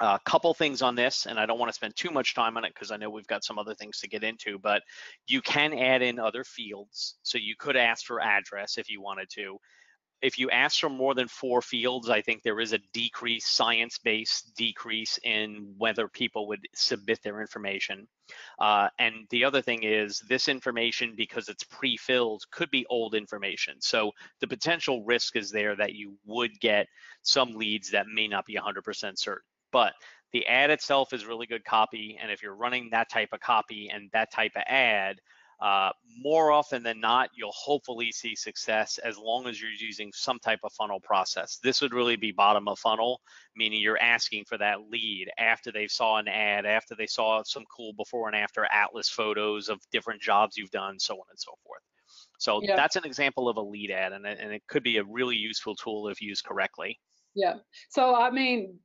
A uh, couple things on this, and I don't want to spend too much time on it because I know we've got some other things to get into, but you can add in other fields. So you could ask for address if you wanted to if you ask for more than four fields, I think there is a decrease, science-based decrease in whether people would submit their information. Uh, and the other thing is this information, because it's pre-filled, could be old information. So the potential risk is there that you would get some leads that may not be 100% certain. But the ad itself is really good copy. And if you're running that type of copy and that type of ad, uh, more often than not, you'll hopefully see success as long as you're using some type of funnel process. This would really be bottom of funnel, meaning you're asking for that lead after they saw an ad, after they saw some cool before and after Atlas photos of different jobs you've done, so on and so forth. So yeah. that's an example of a lead ad, and, and it could be a really useful tool if used correctly. Yeah. So, I mean,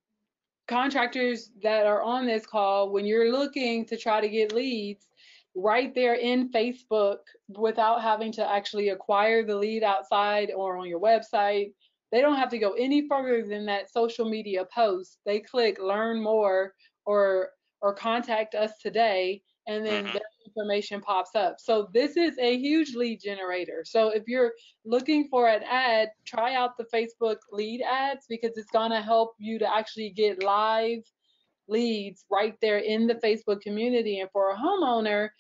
contractors that are on this call, when you're looking to try to get leads, right there in Facebook without having to actually acquire the lead outside or on your website. They don't have to go any further than that social media post. They click learn more or or contact us today and then mm-hmm. information pops up. So this is a huge lead generator. So if you're looking for an ad, try out the Facebook lead ads because it's going to help you to actually get live leads right there in the Facebook community. And for a homeowner,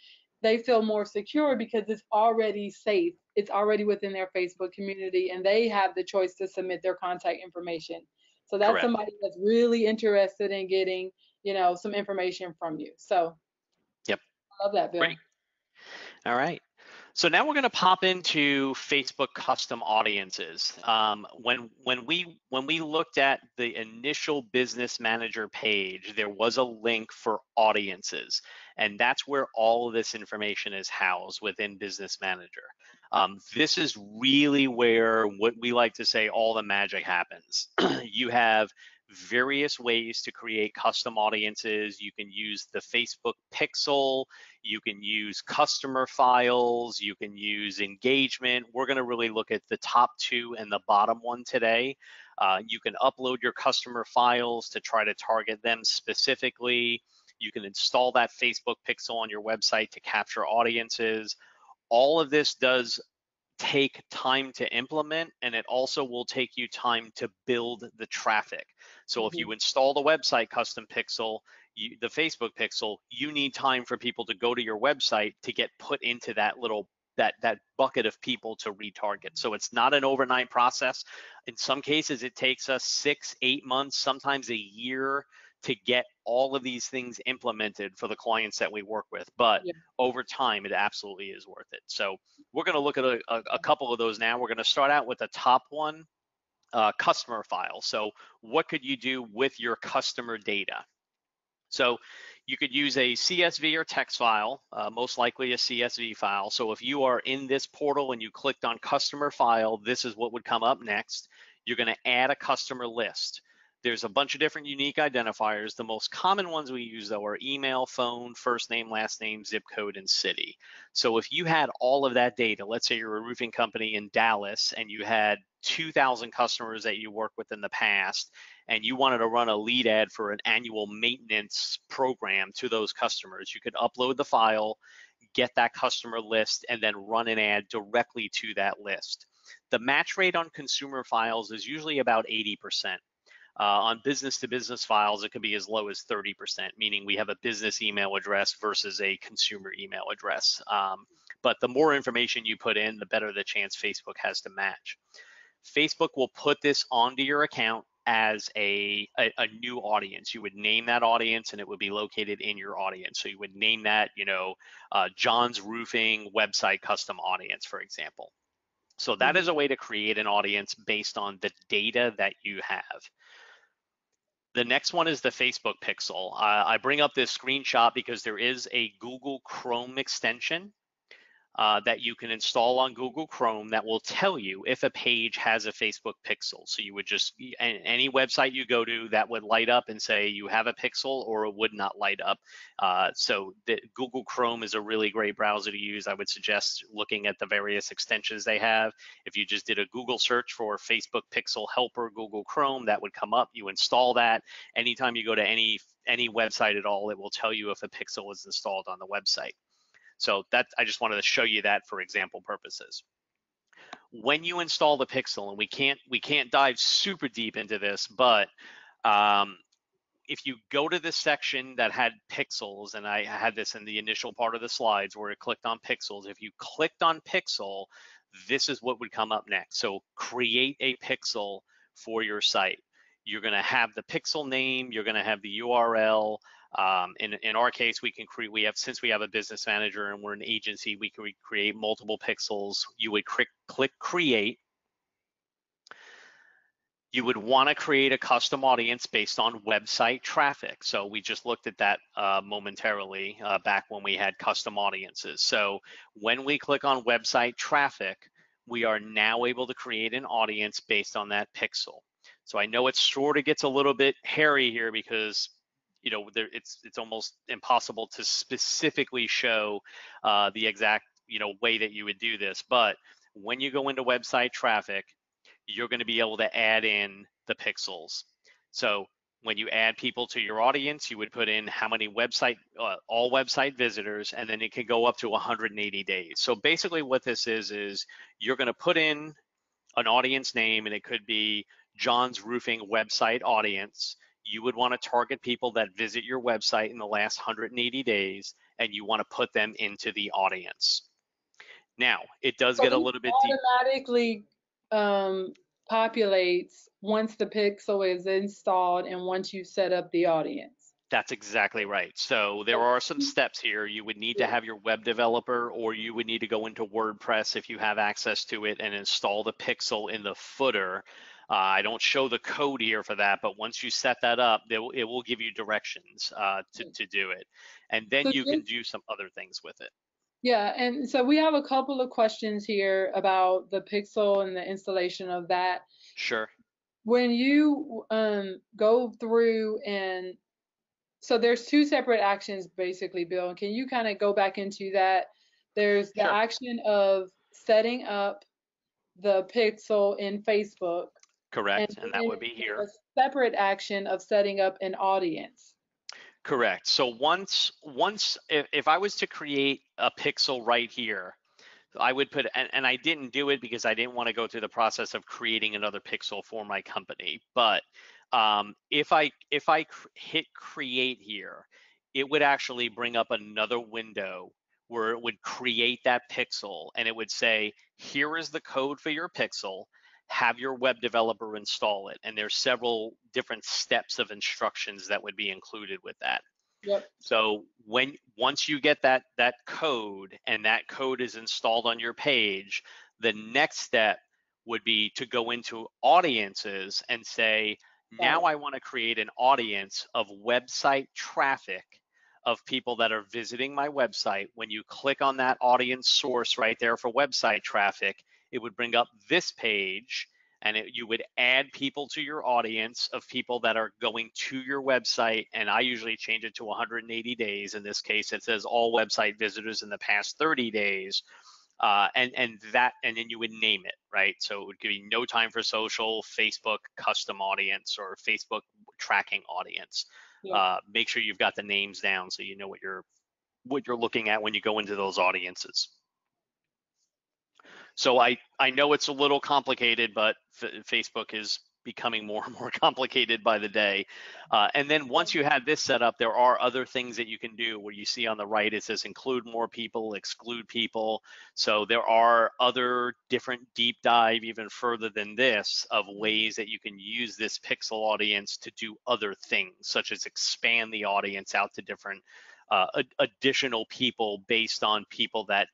they feel more secure because it's already safe. It's already within their Facebook community and they have the choice to submit their contact information. So that's Correct. somebody that's really interested in getting, you know, some information from you. So Yep. I love that, Bill. Great. All right. So now we're going to pop into Facebook custom audiences. Um, when when we when we looked at the initial Business Manager page, there was a link for audiences, and that's where all of this information is housed within Business Manager. Um, this is really where what we like to say all the magic happens. you have various ways to create custom audiences. You can use the Facebook pixel, you can use customer files, you can use engagement. We're going to really look at the top two and the bottom one today. Uh, you can upload your customer files to try to target them specifically. You can install that Facebook pixel on your website to capture audiences. All of this does take time to implement and it also will take you time to build the traffic. So mm-hmm. if you install the website custom pixel, you, the Facebook pixel, you need time for people to go to your website to get put into that little that that bucket of people to retarget. So it's not an overnight process. In some cases, it takes us six, eight months, sometimes a year to get all of these things implemented for the clients that we work with. But yeah. over time, it absolutely is worth it. So we're going to look at a, a, a, couple of those now. We're going to start out with the top one, uh, customer file. So what could you do with your customer data? So you could use a CSV or text file, uh, most likely a CSV file. So if you are in this portal and you clicked on customer file, this is what would come up next. You're going to add a customer list. There's a bunch of different unique identifiers. The most common ones we use though are email, phone, first name, last name, zip code, and city. So if you had all of that data, let's say you're a roofing company in Dallas and you had 2,000 customers that you worked with in the past, and you wanted to run a lead ad for an annual maintenance program to those customers, you could upload the file, get that customer list, and then run an ad directly to that list. The match rate on consumer files is usually about 80%. Uh, on business to business files, it can be as low as 30%, meaning we have a business email address versus a consumer email address. Um, but the more information you put in, the better the chance Facebook has to match. Facebook will put this onto your account as a, a, a, new audience. You would name that audience and it would be located in your audience. So you would name that, you know, uh, John's Roofing website custom audience, for example. So that mm-hmm. a way to create an audience based on the data that you have. The next one is the Facebook pixel. Uh, I bring up this screenshot because there is a Google Chrome extension uh, that you can install on Google Chrome that will tell you if a page has a Facebook pixel. So you would just, any website you go to that would light up and say you have a pixel or it would not light up. Uh, so the, Google Chrome is a really great browser to use. I would suggest looking at the various extensions they have. If you just did a Google search for Facebook Pixel Helper Google Chrome, that would come up. You install that. Anytime you go to any any website at all, it will tell you if a pixel is installed on the website. So that I just wanted to show you that for example purposes. when you install the pixel, and we can't we can't dive super deep into this, but um, if you go to this section that had pixels, and I had this in the initial part of the slides where it clicked on pixels, if you clicked on pixel, this is what would come up next. So create a pixel for your site. You're gonna have the pixel name, you're gonna have the URL. Um, in, in our case, we can create, we have, since we have a business manager and we're an agency, we can create multiple pixels. You would click, click create you would want to create a custom audience based on website traffic. So we just looked at that uh, momentarily uh, back when we had custom audiences. So when we click on website traffic, we are now able to create an audience based on that pixel. So I know it sort of gets a little bit hairy here because you know there, it's it's almost impossible to specifically show uh, the exact you know way that you would do this. But when you go into website traffic, you're going to be able to add in the pixels. So when you add people to your audience, you would put in how many website, uh, all website visitors, and then it can go up to 180 days. So basically what this is, is you're gonna put in an audience name and it could be John's Roofing website audience. You would wanna target people that visit your website in the last 180 days and you wanna put them into the audience. Now, it does so get a little bit automatically um, populates once the pixel is installed and once you set up the audience. That's exactly right. So there are some steps here. You would need to have your web developer or you would need to go into WordPress if you have access to it and install the pixel in the footer. Uh, I don't show the code here for that, but once you set that up, will, it will give you directions uh, to, to do it. And then so you can do some other things with it. Yeah, and so we have a couple of questions here about the Pixel and the installation of that. Sure. When you um, go through and so there's two separate actions basically, Bill. Can you kind of go back into that? There's the sure. action of setting up the pixel in Facebook. Correct, and, and that would be here. A separate action of setting up an audience. Correct. So once once if, if I was to create a pixel right here, I would put and, and I didn't do it because I didn't want to go through the process of creating another pixel for my company. But um, if I if I cr hit create here, it would actually bring up another window where it would create that pixel and it would say, here is the code for your pixel have your web developer install it. And there's several different steps of instructions that would be included with that. Yep. So when once you get that that code and that code is installed on your page, the next step would be to go into audiences and say, now I want to create an audience of website traffic of people that are visiting my website. When you click on that audience source right there for website traffic, it would bring up this page and it, you would add people to your audience of people that are going to your website. And I usually change it to 180 days. In this case, it says all website visitors in the past 30 days. Uh, and and that and then you would name it right so it would give you no time for social facebook custom audience or facebook tracking audience yeah. uh, make sure you've got the names down so you know what you're what you're looking at when you go into those audiences so I, I know it's a little complicated, but F Facebook is becoming more and more complicated by the day. Uh, and then once you have this set up, there are other things that you can do where you see on the right, it says include more people, exclude people. So there are other different deep dive even further than this of ways that you can use this pixel audience to do other things, such as expand the audience out to different uh, additional people based on people that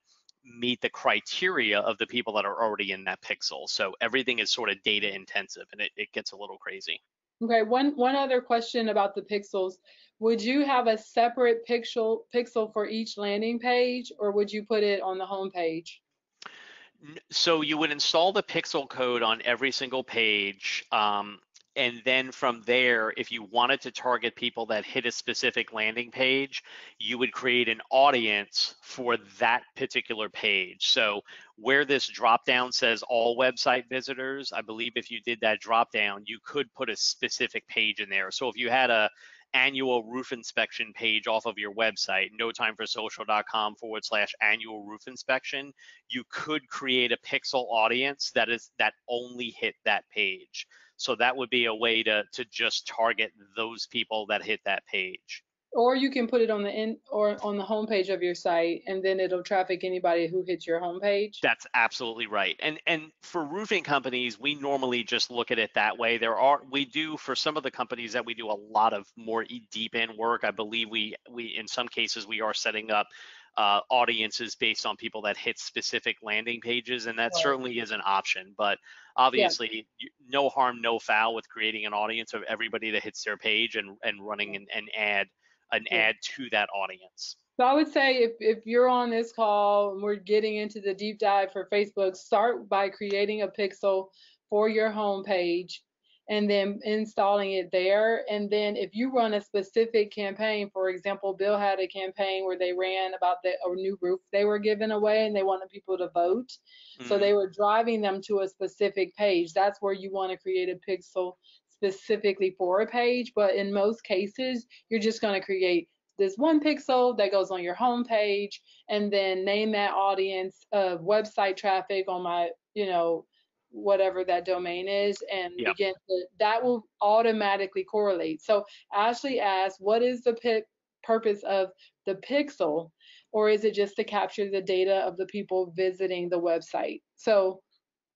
meet the criteria of the people that are already in that pixel. So everything is sort of data intensive and it, it gets a little crazy. Okay, one one other question about the pixels. Would you have a separate pixel pixel for each landing page or would you put it on the home page? So you would install the pixel code on every single page. Um, and then from there, if you wanted to target people that hit a specific landing page, you would create an audience for that particular page. So where this drop down says all website visitors, I believe if you did that drop down, you could put a specific page in there. So if you had a annual roof inspection page off of your website, no time for notimeforsocial.com forward slash annual roof inspection, you could create a pixel audience that is that only hit that page. So that would be a way to to just target those people that hit that page. Or you can put it on the in or on the homepage of your site, and then it'll traffic anybody who hits your homepage. That's absolutely right. And and for roofing companies, we normally just look at it that way. There are we do for some of the companies that we do a lot of more deep in work. I believe we we in some cases we are setting up uh, audiences based on people that hit specific landing pages, and that right. certainly is an option. But obviously, yeah. no harm, no foul with creating an audience of everybody that hits their page and and running an, an ad an yeah. ad to that audience. So I would say if, if you're on this call and we're getting into the deep dive for Facebook, start by creating a pixel for your homepage and then installing it there. And then if you run a specific campaign, for example, Bill had a campaign where they ran about the a new roof they were giving away and they wanted people to vote. Mm-hmm. So they were driving them to a specific page. That's where you want to create a pixel specifically for a page, but in most cases, you're just going to create this one pixel that goes on your home page and then name that audience of website traffic on my, you know, whatever that domain is and yep. begin to, that will automatically correlate. So Ashley asked, what is the purpose of the pixel? Or is it just to capture the data of the people visiting the website? So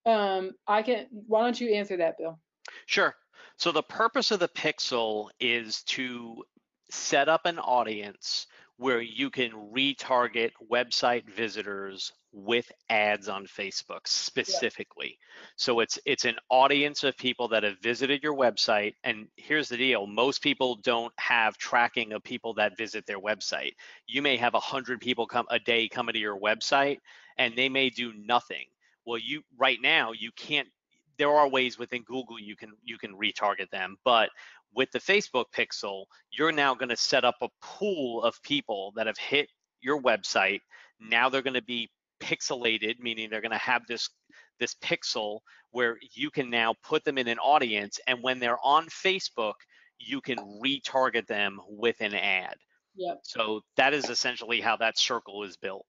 um, I can, why don't you answer that, Bill? Sure. So the purpose of the pixel is to set up an audience where you can retarget website visitors with ads on Facebook specifically. Yeah. So it's it's an audience of people that have visited your website and here's the deal, most people don't have tracking of people that visit their website. You may have 100 people come a day coming to your website and they may do nothing. Well, you right now you can't there are ways within Google you can you can retarget them, but with the Facebook pixel, you're now going to set up a pool of people that have hit your website. Now they're going to be pixelated, meaning they're going to have this this pixel where you can now put them in an audience, and when they're on Facebook, you can retarget them with an ad. Yep. So that is essentially how that circle is built.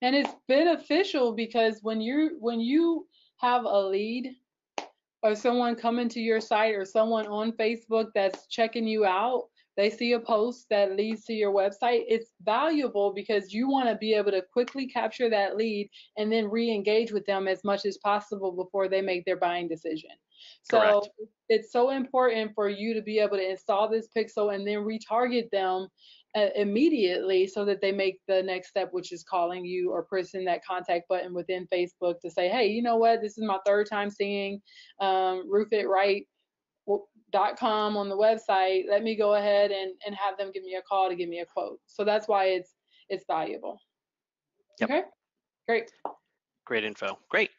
And it's beneficial because when you when you have a lead or someone coming to your site or someone on Facebook that's checking you out, they see a post that leads to your website, it's valuable because you want to be able to quickly capture that lead and then re-engage with them as much as possible before they make their buying decision. So Correct. it's so important for you to be able to install this pixel and then retarget them uh, immediately so that they make the next step, which is calling you or pressing that contact button within Facebook to say, hey, you know what, this is my third time seeing um, roofitright.com on the website. Let me go ahead and, and have them give me a call to give me a quote. So that's why it's it's valuable. Yep. Okay, great. Great info. Great.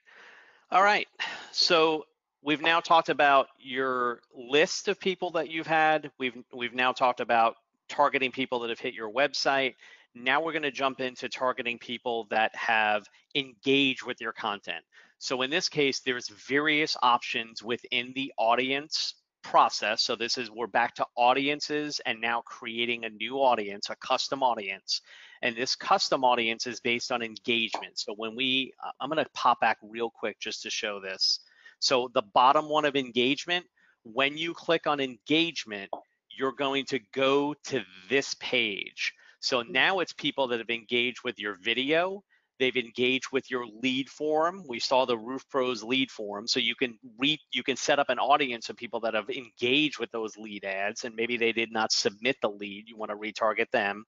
All right. So we've now talked about your list of people that you've had. We've we've now talked about targeting people that have hit your website. Now we're going to jump into targeting people that have engaged with your content. So in this case, there's various options within the audience process. So this is we're back to audiences and now creating a new audience, a custom audience. And this custom audience is based on engagement. So when we, uh, I'm going to pop back real quick just to show this. So the bottom one of engagement, when you click on engagement, you're going to go to this page. So now it's people that have engaged with your video. They've engaged with your lead form. We saw the Roof Pros lead form. So you can read, you can set up an audience of people that have engaged with those lead ads and maybe they did not submit the lead. You want to retarget them.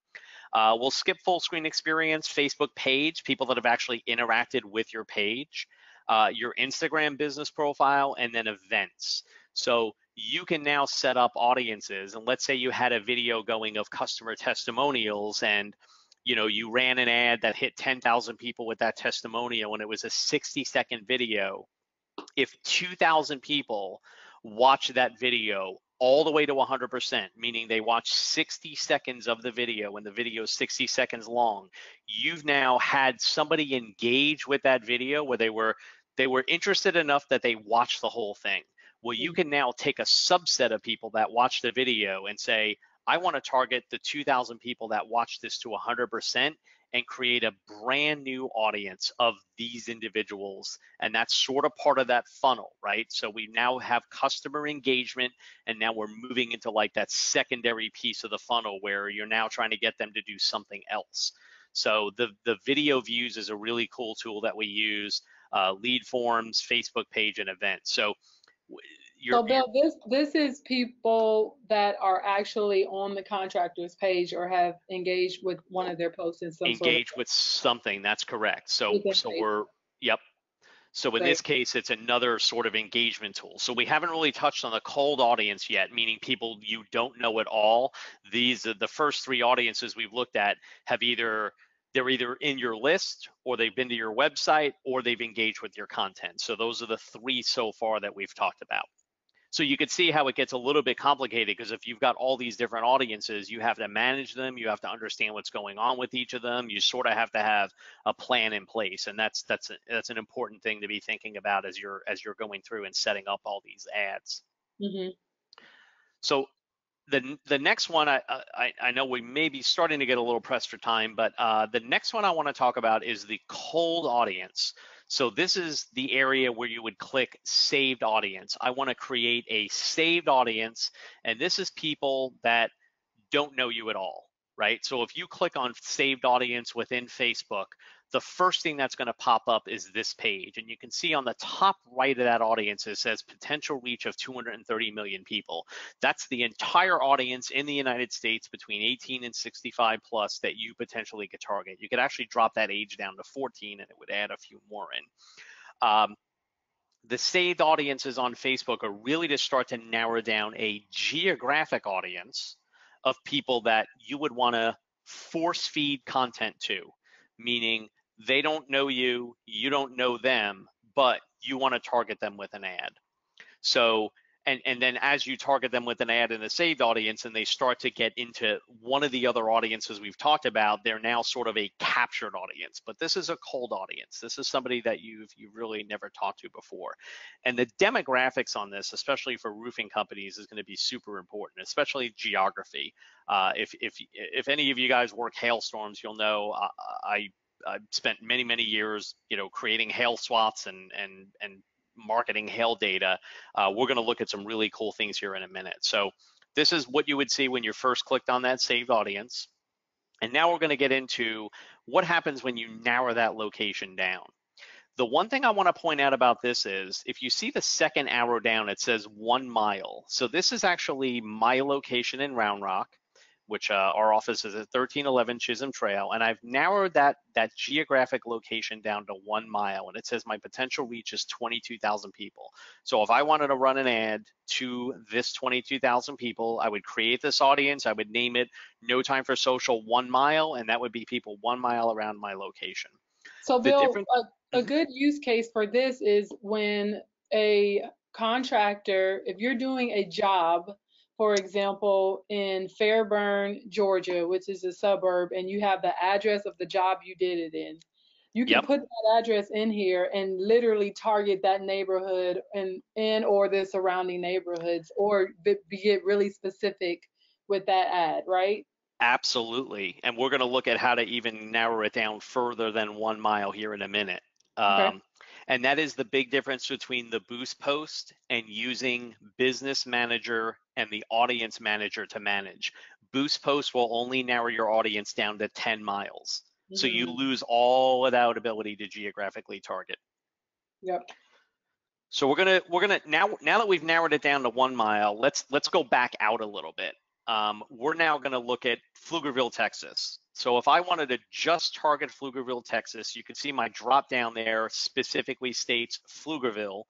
Uh, we'll skip full screen experience, Facebook page, people that have actually interacted with your page, uh, your Instagram business profile, and then events. So you can now set up audiences and let's say you had a video going of customer testimonials and you know you ran an ad that hit 10,000 people with that testimonial and it was a 60 second video if 2,000 people watch that video all the way to 100%, meaning they watch 60 seconds of the video and the video is 60 seconds long, you've now had somebody engage with that video where they were they were interested enough that they watched the whole thing. Well, you hmm. can now take a subset of people that watch the video and say, I want to target the 2,000 people that watch this to 100% and create a brand new audience of these individuals. And that's sort of part of that funnel, right? So we now have customer engagement and now we're moving into like that secondary piece of the funnel where you're now trying to get them to do something else. So the, the video views is a really cool tool that we use, uh, lead forms, Facebook page and events. So so Bill, this this is people that are actually on the contractor's page or have engaged with one of their posts in some engaged sort of, with something. That's correct. So so Facebook. we're yep. So in this case, it's another sort of engagement tool. So we haven't really touched on the cold audience yet, meaning people you don't know at all. These are the first three audiences we've looked at have either they're either in your list or they've been to your website or they've engaged with your content. So those are the three so far that we've talked about. So you could see how it gets a little bit complicated because if you've got all these different audiences, you have to manage them, you have to understand what's going on with each of them. You sort of have to have a plan in place, and that's that's a, that's an important thing to be thinking about as you're as you're going through and setting up all these ads. Mm-hmm. So the the next one I, I, I know we may be starting to get a little pressed for time, but uh, the next one I want to talk about is the cold audience. So this is the area where you would click saved audience. I want to create a saved audience, and this is people that don't know you at all, right? So if you click on saved audience within Facebook, the first thing that's going to pop up is this page. And you can see on the top right of that audience, it says potential reach of 230 million people. That's the entire audience in the United States between 18 and 65 plus that you potentially could target. You could actually drop that age down to 14 and it would add a few more in. Um, the saved audiences on Facebook are really to start to narrow down a geographic audience of people that you would want to force feed content to, meaning they don't know you, you don't know them, but you want to target them with an ad. So, and, and then as you target them with an ad in the saved audience and they start to get into one of the other audiences we've talked about, they're now sort of a captured audience. But this is a cold audience. This is somebody that you've you've really never talked to before. And the demographics on this, especially for roofing companies, is going to be super important, especially geography. Uh, if if if any of you guys work hailstorms, you'll know uh, I I've spent many many years, you know, creating hail swaths and and and marketing hail data. Uh, we're going to look at some really cool things here in a minute. So this is what you would see when you first clicked on that saved audience. And now we're going to get into what happens when you narrow that location down. The one thing I want to point out about this is if you see the second arrow down, it says one mile. So this is actually my location in Round Rock which uh, our office is at 1311 Chisholm Trail, and I've narrowed that that geographic location down to one mile, and it says my potential reach is 22,000 people. So if I wanted to run an ad to this 22,000 people, I would create this audience, I would name it "No Time for Social One Mile," and that would be people one mile around my location. So Bill, different... a, a mm-hmm. good use case for this is when a contractor, if you're doing a job for example, in Fairburn, Georgia, which is a suburb, and you have the address of the job you did it in, you can yep. put that address in here and literally target that neighborhood and in or the surrounding neighborhoods, or be, get really specific with that ad, right? Absolutely, and we're going to look at how to even narrow it down further than one mile here in a minute. Okay. Um, And that is the big difference between the boost post and using business manager and the audience manager to manage. Boost post will only narrow your audience down to 10 miles. Mm-hmm. So you mm-hmm. lose all of that ability to geographically target. Yep. So we're gonna we're gonna now now that we've narrowed it down to one mile, let's let's go back out a little bit. Um, we're now gonna look at Pflugerville, Texas. So if I wanted to just target Pflugerville, Texas, you can see my drop down there specifically states Pflugerville.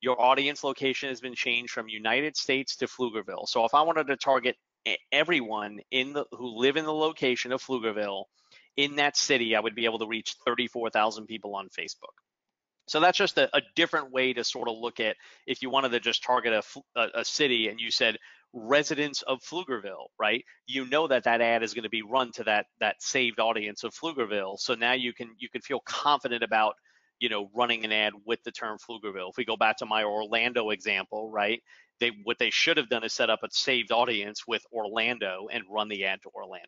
Your audience location has been changed from United States to Pflugerville. So if I wanted to target everyone in the who live in the location of Pflugerville in that city, I would be able to reach 34,000 people on Facebook. So that's just a, a, different way to sort of look at if you wanted to just target a, a, a city and you said residents of Pflugerville, right? You know that that ad is going to be run to that that saved audience of Pflugerville. So now you can you can feel confident about you know running an ad with the term Pflugerville. If we go back to my Orlando example, right? they what they should have done is set up a saved audience with Orlando and run the ad to Orlando.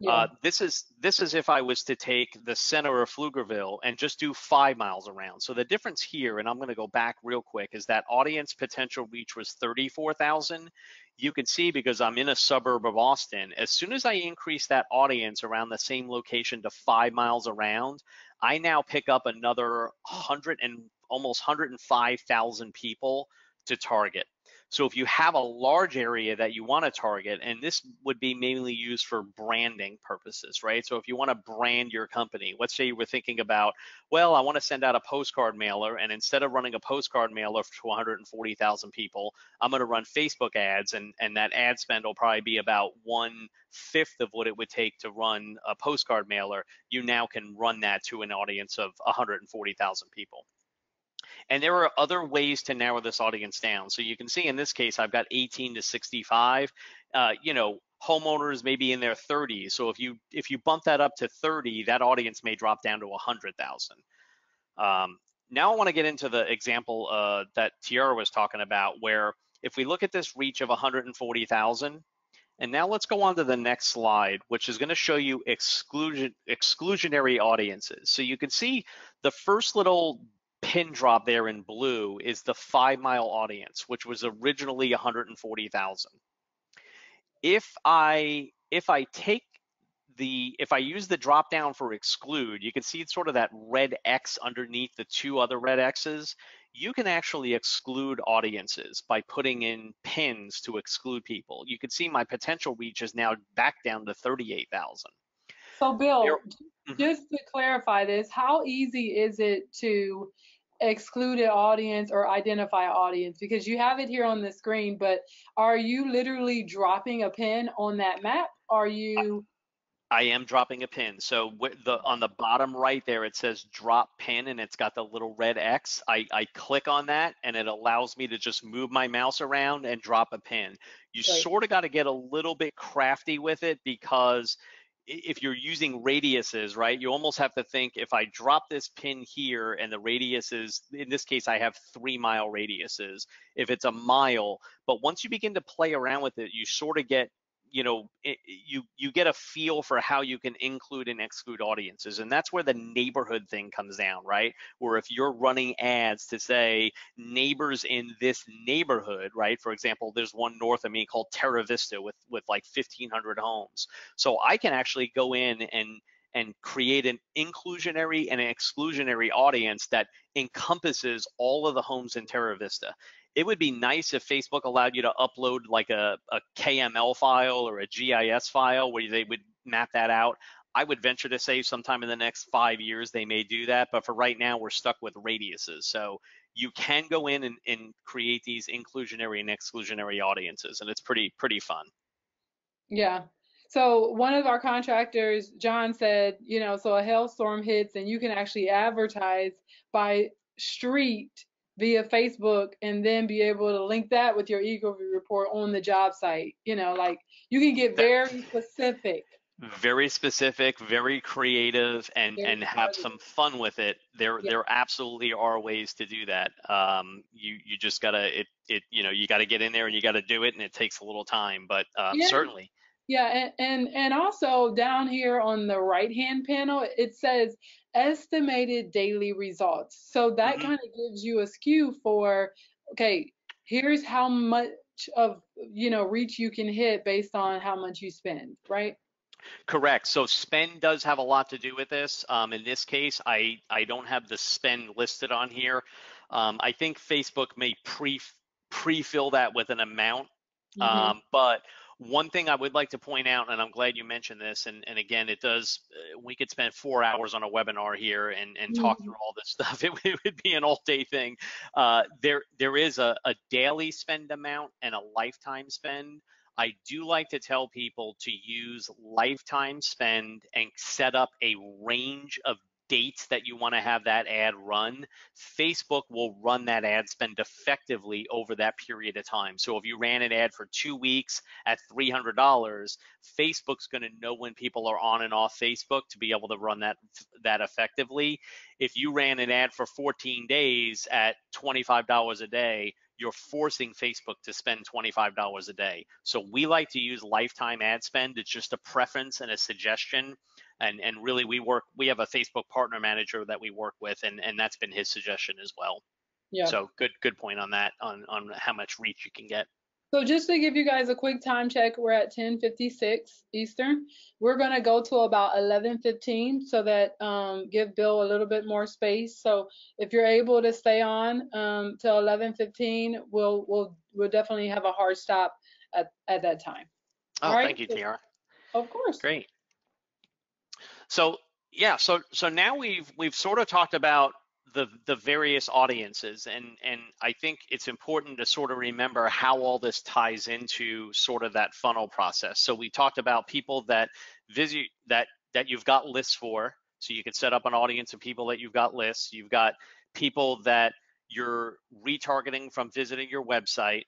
Yeah. Uh, this is this is if I was to take the center of Pflugerville and just do five miles around. So the difference here, and I'm going to go back real quick, is that audience potential reach was 34,000. You can see because I'm in a suburb of Austin, as soon as I increase that audience around the same location to five miles around, I now pick up another 100 and almost 105,000 people to target. So if you have a large area that you want to target, and this would be mainly used for branding purposes, right? So if you want to brand your company, let's say you were thinking about, well, I want to send out a postcard mailer, and instead of running a postcard mailer to 140,000 people, I'm going to run Facebook ads, and, and that ad spend will probably be about one fifth of what it would take to run a postcard mailer. You now can run that to an audience of 140,000 people. And there are other ways to narrow this audience down. So you can see in this case, I've got 18 to 65. Uh, you know, homeowners may be in their 30s. So if you if you bump that up to 30, that audience may drop down to 100,000. Um, now I want to get into the example uh, that Tiara was talking about, where if we look at this reach of 140,000, and now let's go on to the next slide, which is going to show you exclusion exclusionary audiences. So you can see the first little pin drop there in blue is the five mile audience, which was originally 140,000. If I if I take the if I use the drop down for exclude, you can see it's sort of that red X underneath the two other red X's. You can actually exclude audiences by putting in pins to exclude people. You can see my potential reach is now back down to 38,000. So Bill, mm-hmm. just to clarify this, how easy is it to excluded audience or identify audience because you have it here on the screen but are you literally dropping a pin on that map are you I am dropping a pin. So the on the bottom right there, it says drop pin and it's got the little red X. I, I click on that and it allows me to just move my mouse around and drop a pin. You right. sort of got to get a little bit crafty with it because if you're using radiuses, right, you almost have to think if I drop this pin here and the radius is, in this case, I have three mile radiuses, if it's a mile, but once you begin to play around with it, you sort of get you know it, you you get a feel for how you can include and exclude audiences and that's where the neighborhood thing comes down right? Where if you're running ads to say neighbors in this neighborhood right? For example there's one north of me called terra vista with with like 1500 homes. So i can actually go in and and create an inclusionary and an exclusionary audience that encompasses all of the homes in Terra Vista it would be nice if Facebook allowed you to upload like a, a KML file or a GIS file where they would map that out. I would venture to say sometime in the next five years they may do that, but for right now we're stuck with radiuses. So you can go in and, and create these inclusionary and exclusionary audiences, and it's pretty pretty fun. Yeah. So one of our contractors, John, said, you know, so a hailstorm hits and you can actually advertise by street via Facebook and then be able to link that with your EagleView report on the job site. You know, like you can get very specific. Very specific, very creative, and very and have some fun with it. There yeah. there absolutely are ways to do that. Um, you you just gotta it it you know you gotta get in there and you gotta do it, and it takes a little time, but uh, yeah. certainly. Yeah, and, and and also down here on the right hand panel, it says estimated daily results. So that mm-hmm. kind of gives you a skew for, okay, here's how much of, you know, reach you can hit based on how much you spend, right? Correct. So spend does have a lot to do with this. Um, in this case, I, I don't have the spend listed on here. Um, I think Facebook may pre pre-fill that with an amount, mm-hmm. um, but one thing I would like to point out, and I'm glad you mentioned this, and, and again, it does, uh, we could spend four hours on a webinar here and, and talk mm-hmm. through all this stuff. It, it, would be an all day thing. Uh, there, there is a, a daily spend amount and a lifetime spend. I do like to tell people to use lifetime spend and set up a range of dates that you want to have that ad run, Facebook will run that ad spend effectively over that period of time. So if you ran an ad for two weeks at $300, Facebook's going to know when people are on and off Facebook to be able to run that that effectively. If you ran an ad for 14 days at $25 a day, you're forcing Facebook to spend $25 a day. So we like to use lifetime ad spend. It's just a preference and a suggestion. And, and really we work, we have a Facebook partner manager that we work with and, and that's been his suggestion as well. Yeah. So good, good point on that, on, on how much reach you can get. So just to give you guys a quick time check, we're at 10:56 Eastern. We're gonna go to about 11:15 so that um, give Bill a little bit more space. So if you're able to stay on um, till 11:15, we'll we'll we'll definitely have a hard stop at at that time. Oh, All right. thank you, Tiara. Of course. Great. So yeah, so so now we've we've sort of talked about the the various audiences and and I think it's important to sort of remember how all this ties into sort of that funnel process. So we talked about people that visit that that you've got lists for. So you can set up an audience of people that you've got lists. You've got people that you're retargeting from visiting your website.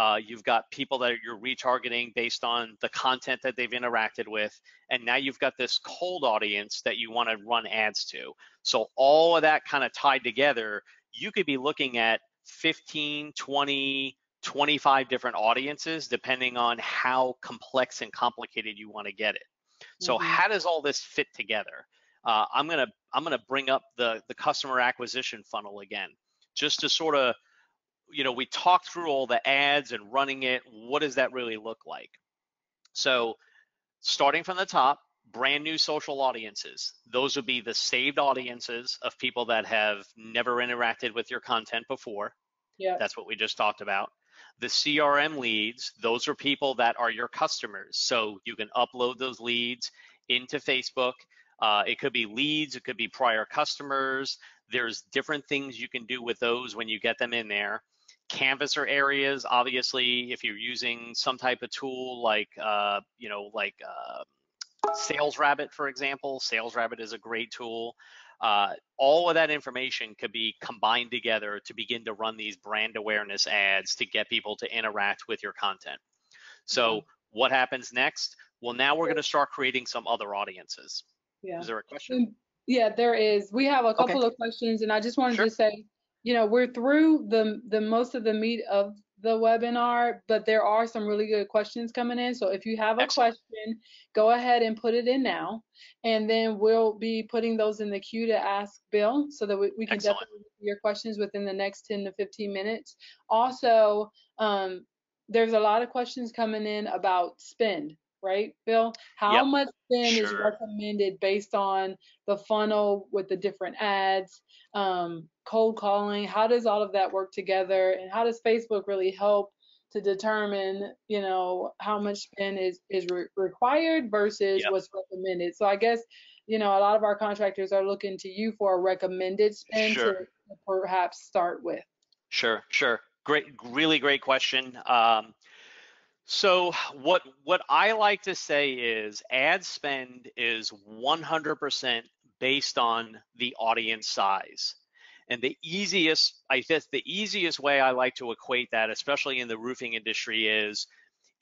Uh, you've got people that you're retargeting based on the content that they've interacted with. And now you've got this cold audience that you want to run ads to. So all of that kind of tied together, you could be looking at 15, 20, 25 different audiences, depending on how complex and complicated you want to get it. So Mhm. how does all this fit together? Uh, I'm gonna I'm gonna bring up the the customer acquisition funnel again, just to sort of you know, we talked through all the ads and running it. What does that really look like? So, starting from the top, brand new social audiences. Those would be the saved audiences of people that have never interacted with your content before. Yeah. That's what we just talked about. The CRM leads, those are people that are your customers. So you can upload those leads into Facebook. Uh, it could be leads, it could be prior customers. There's different things you can do with those when you get them in there. Canvasser areas, obviously, if you're using some type of tool like, uh, you know, like uh, Sales Rabbit, for example, Sales Rabbit is a great tool. Uh, all of that information could be combined together to begin to run these brand awareness ads to get people to interact with your content. So, what happens next? Well, now we're going to start creating some other audiences. Yeah. Is there a question? Mm, Yeah, there is. We have a Okay. couple of questions, and I just wanted Sure. to say, you know, we're through the the most of the meat of the webinar, but there are some really good questions coming in. So if you have a Excellent. question, go ahead and put it in now, and then we'll be putting those in the queue to ask Bill, so that we, we can Excellent. definitely get your questions within the next 10 to 15 minutes. Also, um, there's a lot of questions coming in about spend, right, Bill? How Yep. much spend is recommended based on the funnel with the different ads, um, cold calling? How does all of that work together, and how does Facebook really help to determine, you know, how much spend is is re- required versus Yep. what's recommended? So I guess, you know, a lot of our contractors are looking to you for a recommended spend Sure. to perhaps start with. Sure, sure. Great, really great question. Um, so what what I like to say is ad spend is 100% based on the audience size. And the easiest, I guess the easiest way I like to equate that, especially in the roofing industry, is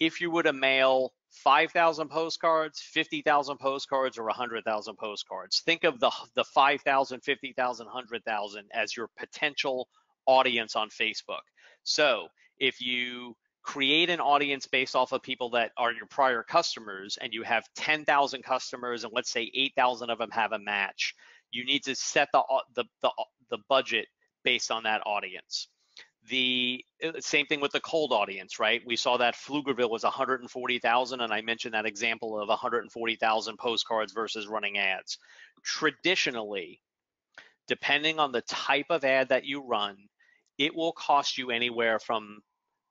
if you were to mail 5,000 postcards, 50,000 postcards, or 100,000 postcards. Think of the the 5,000, 50,000, 100,000 as your potential audience on Facebook. So if you create an audience based off of people that are your prior customers and you have 10,000 customers and let's say 8,000 of them have a match, you need to set the, the, the, the budget based on that audience. The same thing with the cold audience, right? We saw that Pflugerville was 140,000 and I mentioned that example of 140,000 postcards versus running ads. Traditionally, depending on the type of ad that you run, it will cost you anywhere from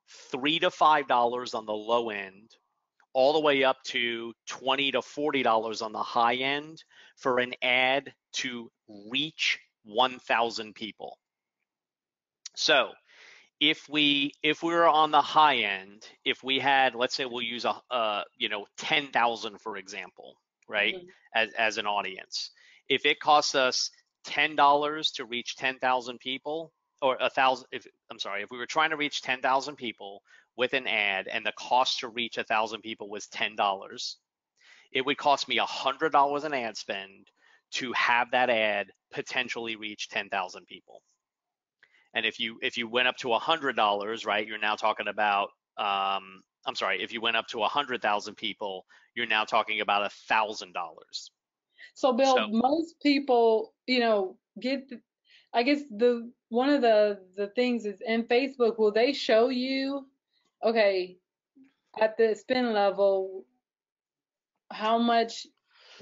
three to five dollars on the low end, all the way up to twenty to forty dollars on the high end for an ad to reach 1,000 people. So if we if we were on the high end, if we had let's say we'll use a uh, you know 10,000 for example, right, Mhm. as as an audience, if it costs us ten dollars to reach 10,000 people or a thousand if i'm sorry if we were trying to reach 10,000 people with an ad and the cost to reach a thousand people was $10 it would cost me $100 an ad spend to have that ad potentially reach 10,000 people And if you if you went up to a hundred dollars, right, you're now talking about um, I'm sorry, if you went up to a hundred thousand people, you're now talking about a thousand dollars. So Bill, so, most people, you know, get I guess the one of the the things is in Facebook, will they show you okay, at the spin level how much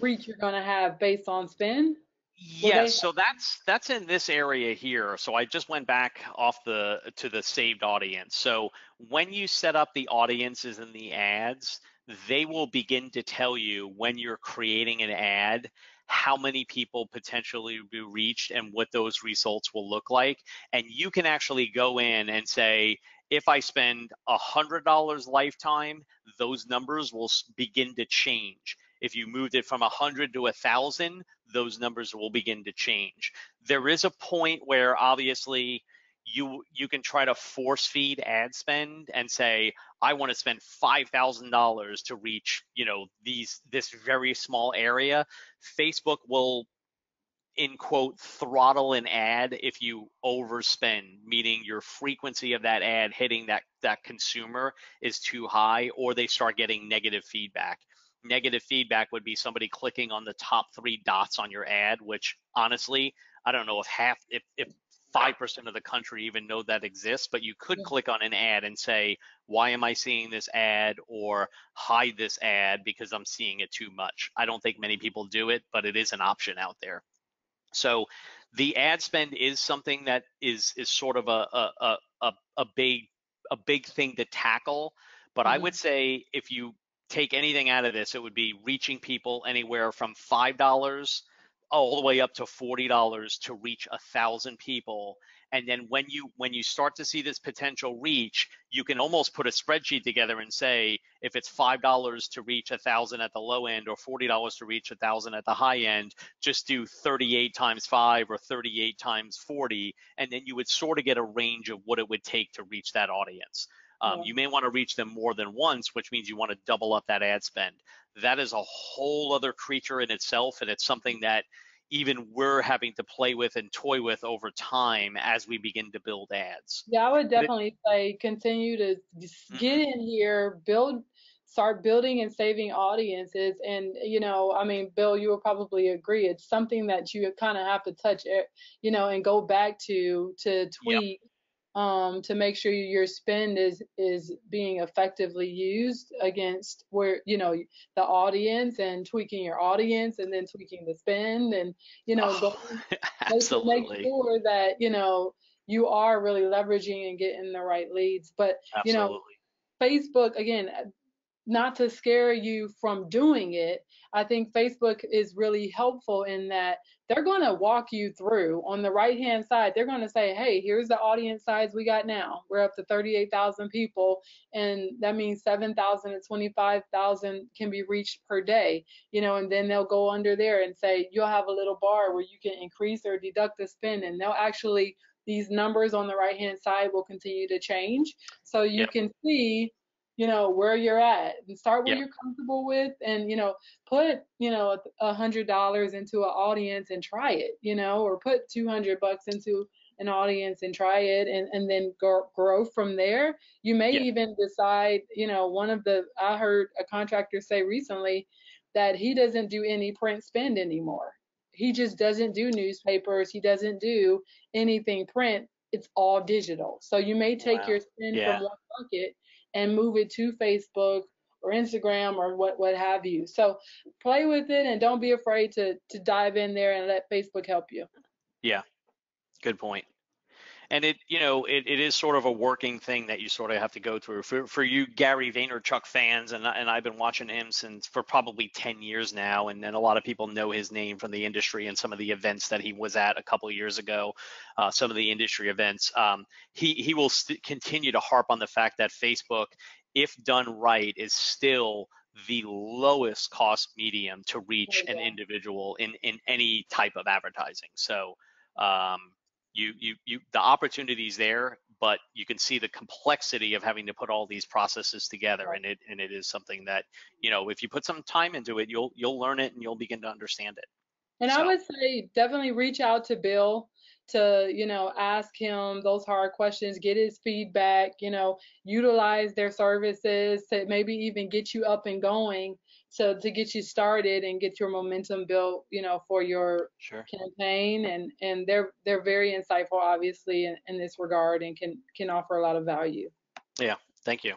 reach you're to have based on spin? Yes, so that's that's in this area here. So I just went back off the to the saved audience. So when you set up the audiences and the ads, they will begin to tell you when you're creating an ad how many people potentially will be reached and what those results will look like. And you can actually go in and say, if I spend $100 lifetime, those numbers will begin to change. If you moved it from 100 to 1,000, those numbers will begin to change. There is a point where obviously you you can try to force feed ad spend and say I want to spend five thousand dollars to reach you know these this very small area. Facebook will in quote throttle an ad if you overspend meaning your frequency of that ad hitting that that consumer is too high or they start getting negative feedback negative feedback would be somebody clicking on the top three dots on your ad which honestly i don't know if half if if 5% of the country even know that exists, but you could yeah. click on an ad and say, why am I seeing this ad or hide this ad because I'm seeing it too much. I don't think many people do it, but it is an option out there. So the ad spend is something that is is sort of a a a, a big a big thing to tackle. But mm-hmm. I would say if you take anything out of this, it would be reaching people anywhere from five dollars all the way up to forty dollars to reach a thousand people. And then when you when you start to see this potential reach you can almost put a spreadsheet together and say if it's five dollars to reach a thousand at the low end or forty dollars to reach a thousand at the high end just do 38 times five or 38 times 40 and then you would sort of get a range of what it would take to reach that audience um, yeah. You may want to reach them more than once, which means you want to double up that ad spend. That is a whole other creature in itself, and it's something that even we're having to play with and toy with over time as we begin to build ads. Yeah, I would definitely it, say continue to get mm-hmm. in here, build start building and saving audiences and you know i mean bill you will probably agree it's something that you kind of have to touch you know and go back to to tweak yep um, to make sure your spend is is being effectively used against where you know the audience and tweaking your audience and then tweaking the spend and you know oh, make sure that you know you are really leveraging and getting the right leads but absolutely. you know facebook again not to scare you from doing it. I think facebook is really helpful in that they're going to walk you through. On the right hand side they're going to say hey here's the audience size we got now. We're up to 38,000 people and that means 7,000 to 25,000 can be reached per day. You know and then they'll go under there and say you'll have a little bar where you can increase or deduct the spend and they'll actually these numbers on the right hand side will continue to change. So you yep. can see you know where you're at and start where you're comfortable with and you know put you know a hundred dollars into an audience and try it you know or put 200 bucks into an audience and try it and, and then go, grow from there. You may even decide you know one of the i heard a contractor say recently that he doesn't do any print spend anymore. He just doesn't do newspapers. He doesn't do anything print. It's all digital. So you may take wow. your spend yeah. from one bucket and move it to Facebook or Instagram or what what have you. So play with it and don't be afraid to to dive in there and let Facebook help you. Yeah. Good point and it you know it, it is sort of a working thing that you sort of have to go through. For for you Gary Vaynerchuk fans and and I've been watching him since for probably 10 years now and then a lot of people know his name from the industry and some of the events that he was at a couple of years ago uh, some of the industry events. Um, he he will st- continue to harp on the fact that Facebook if done right is still the lowest cost medium to reach an individual in in any type of advertising. So um, you you you the opportunities there but you can see the complexity of having to put all these processes together and it and it is something that you know if you put some time into it you'll you'll learn it and you'll begin to understand it and so. i would say definitely reach out to bill to, you know, ask him those hard questions, get his feedback, you know, utilize their services to maybe even get you up and going so to get you started and get your momentum built, you know, for your Sure. campaign and and they're they're very insightful obviously in, in this regard and can can offer a lot of value. Yeah, thank you.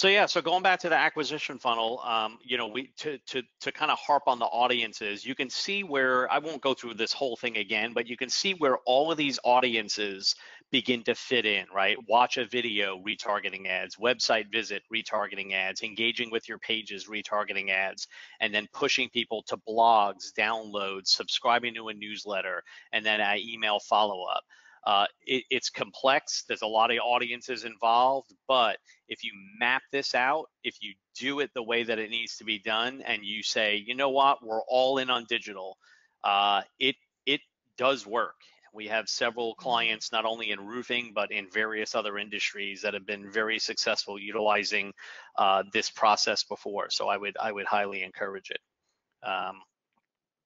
So yeah, so going back to the acquisition funnel, um, you know, we to to to kind of harp on the audiences, you can see where I won't go through this whole thing again, but you can see where all of these audiences begin to fit in, right? Watch a video, retargeting ads, website visit, retargeting ads, engaging with your pages, retargeting ads, and then pushing people to blogs, downloads, subscribing to a newsletter, and then an email follow up. Uh, it, it's complex. There's a lot of audiences involved, but if you map this out, if you do it the way that it needs to be done, and you say, you know what, we're all in on digital, uh, it it does work. We have several Mm-hmm. clients, not only in roofing, but in various other industries that have been very successful utilizing uh, this process before. So I would I would highly encourage it. Um,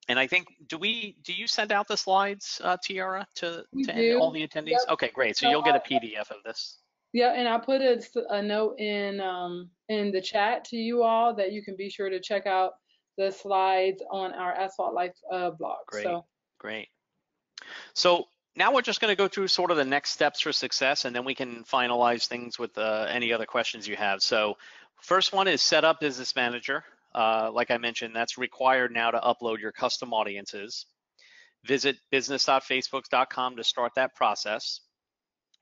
and I think, do we, do you send out the slides, uh, Tiara, to, to all the attendees? Yep. Okay, great. So So you'll get a PDF of this. Yeah, and I put a note in um in the chat to you all that you can be sure to check out the slides on our Asphalt Life uh, blog. Great. So Great. So now we're just going to go through sort of the next steps for success, and then we can finalize things with uh, any other questions you have. So first one is set up Business Manager. Uh, like I mentioned, that's required now to upload your custom audiences. Visit business.facebook.com to start that process.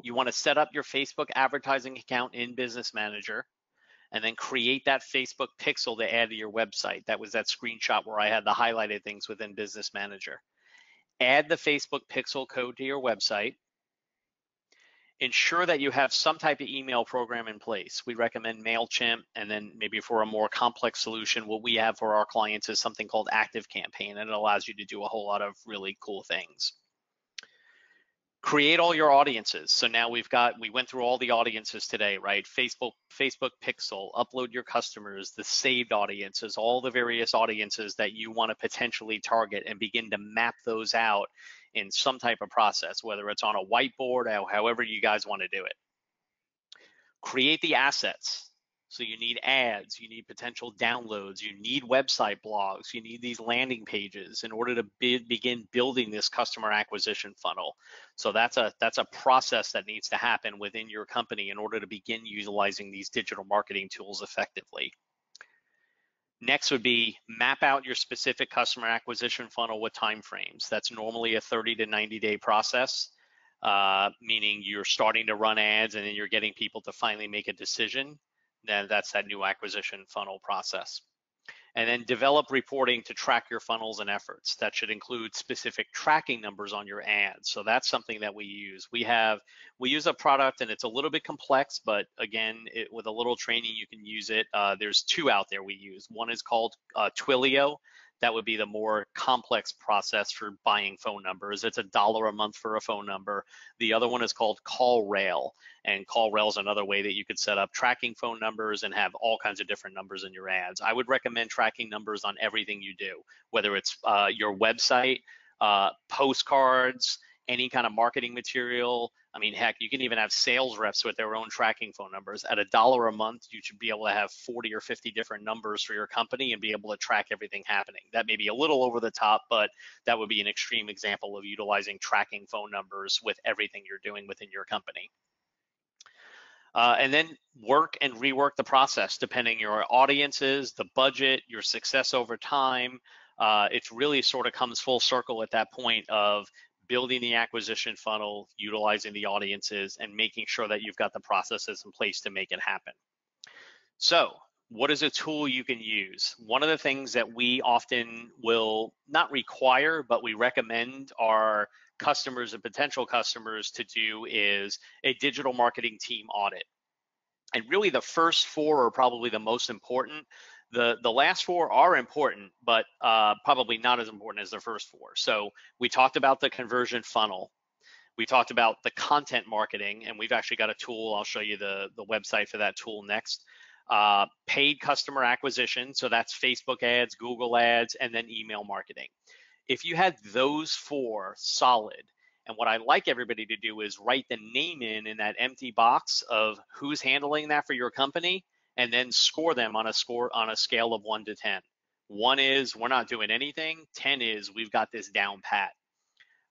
You want to set up your Facebook advertising account in Business Manager and then create that Facebook pixel to add to your website. That was that screenshot where I had the highlighted things within Business Manager. Add the Facebook pixel code to your website. Ensure that you have some type of email program in place. We recommend MailChimp, and then maybe for a more complex solution, what we have for our clients is something called ActiveCampaign, and it allows you to do a whole lot of really cool things create all your audiences. So now we've got, we went through all the audiences today, right? Facebook, Facebook Pixel, upload your customers, the saved audiences, all the various audiences that you want to potentially target and begin to map those out in some type of process, whether it's on a whiteboard or however you guys want to do it. Create the assets. So you need ads, you need potential downloads, you need website blogs, you need these landing pages in order to be, begin building this customer acquisition funnel. So that's a that's a process that needs to happen within your company in order to begin utilizing these digital marketing tools effectively. Next would be map out your specific customer acquisition funnel with timeframes. That's normally a 30 to 90 day process, uh, meaning you're starting to run ads and then you're getting people to finally make a decision. Then that's that new acquisition funnel process and then develop reporting to track your funnels and efforts. That should include specific tracking numbers on your ads. So that's something that we use. We have we use a product and it's a little bit complex, but again, it, with a little training you can use it. Uh, there's two out there we use. One is called uh, Twilio. That would be the more complex process for buying phone numbers. It's a dollar a month for a phone number. The other one is called CallRail, and CallRail is another way that you could set up tracking phone numbers and have all kinds of different numbers in your ads. I would recommend tracking numbers on everything you do, whether it's uh, your website, uh, postcards, any kind of marketing material. I mean, heck, you can even have sales reps with their own tracking phone numbers. At a dollar a month, you should be able to have 40 or 50 different numbers for your company and be able to track everything happening. That may be a little over the top, but that would be an extreme example of utilizing tracking phone numbers with everything you're doing within your company. Uh, and then work and rework the process depending your audiences, the budget, your success over time. Uh, it really sort of comes full circle at that point of building the acquisition funnel, utilizing the audiences, and making sure that you've got the processes in place to make it happen. So, what is a tool you can use? One of the things that we often will not require, but we recommend our customers and potential customers to do is a digital marketing team audit. And really, the first four are probably the most important. The, the last four are important, but uh, probably not as important as the first four. So we talked about the conversion funnel. We talked about the content marketing, and we've actually got a tool. I'll show you the, the website for that tool next. Uh, paid customer acquisition, so that's Facebook ads, Google ads, and then email marketing. If you had those four solid, and what I like everybody to do is write the name in in that empty box of who's handling that for your company, and then score them on a score on a scale of one to ten. One is we're not doing anything. Ten is we've got this down pat.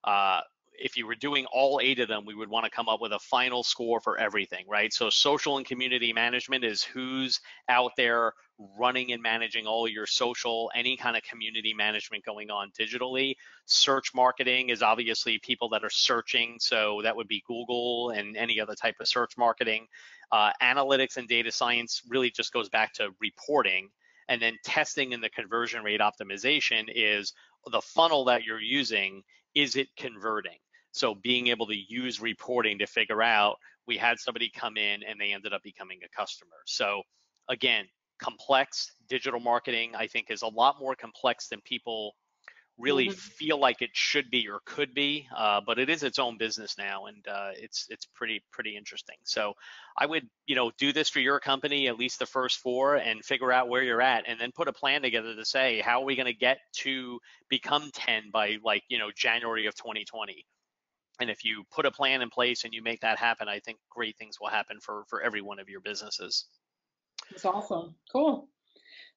Uh, if you were doing all eight of them, we would want to come up with a final score for everything, right? So social and community management is who's out there running and managing all your social, any kind of community management going on digitally. Search marketing is obviously people that are searching. So that would be Google and any other type of search marketing. Uh, analytics and data science really just goes back to reporting. And then testing and the conversion rate optimization is the funnel that you're using is it converting? So being able to use reporting to figure out we had somebody come in and they ended up becoming a customer. So again, complex digital marketing I think is a lot more complex than people really mm-hmm. feel like it should be or could be, uh, but it is its own business now, and uh, it's it's pretty pretty interesting. So I would you know do this for your company at least the first four and figure out where you're at, and then put a plan together to say how are we going to get to become 10 by like you know January of 2020. And if you put a plan in place and you make that happen, I think great things will happen for for every one of your businesses. That's awesome. Cool.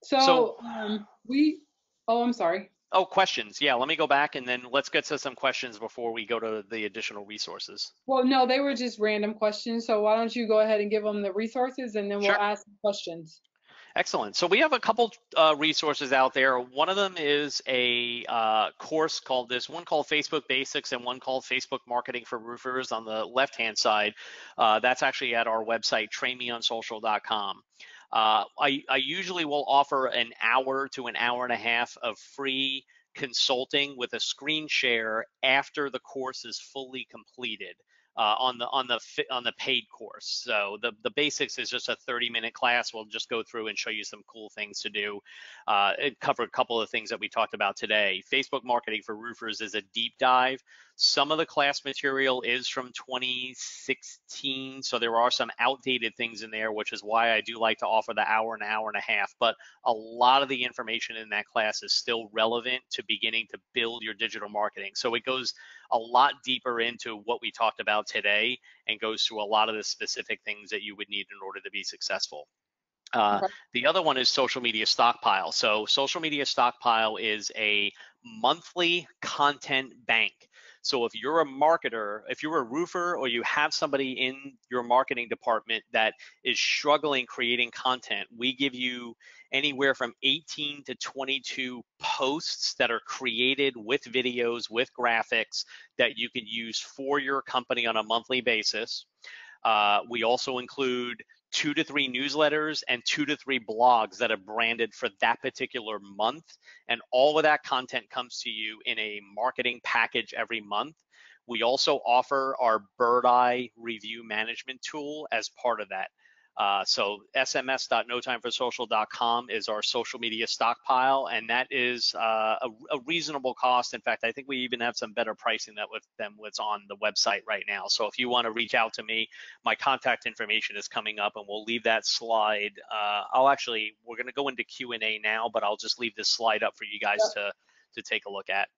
So, so um, we. Oh, I'm sorry. Oh, questions. Yeah, let me go back and then let's get to some questions before we go to the additional resources. Well, no, they were just random questions. So why don't you go ahead and give them the resources and then we'll sure. ask questions. Excellent. So we have a couple uh, resources out there. One of them is a uh, course called this one called Facebook Basics and one called Facebook Marketing for Roofers on the left-hand side. Uh, that's actually at our website, trainmeonsocial.com. Uh, I, I usually will offer an hour to an hour and a half of free consulting with a screen share after the course is fully completed uh, on the on the on the paid course. So the the basics is just a 30 minute class. We'll just go through and show you some cool things to do. Uh, a couple of things that we talked about today. Facebook marketing for roofers is a deep dive. Some of the class material is from 2016, so there are some outdated things in there, which is why I do like to offer the hour and hour and a half. But a lot of the information in that class is still relevant to beginning to build your digital marketing. So it goes a lot deeper into what we talked about today and goes through a lot of the specific things that you would need in order to be successful. Uh, okay. The other one is social media stockpile. So social media stockpile is a monthly content bank. So if you're a marketer, if you're a roofer or you have somebody in your marketing department that is struggling creating content, we give you anywhere from 18 to 22 posts that are created with videos, with graphics that you can use for your company on a monthly basis. Uh, we also include two to three newsletters and two to three blogs that are branded for that particular month. And all of that content comes to you in a marketing package every month. We also offer our Birdeye review management tool as part of that. Uh, so sms.notimeforsocial.com is our social media stockpile, and that is uh, a, a, reasonable cost. In fact, I think we even have some better pricing that with, than what's on the website right now. So if you want to reach out to me, my contact information is coming up, and we'll leave that slide. Uh, I'll actually we're going to go into Q and A now, but I'll just leave this slide up for you guys yep. to to take a look at.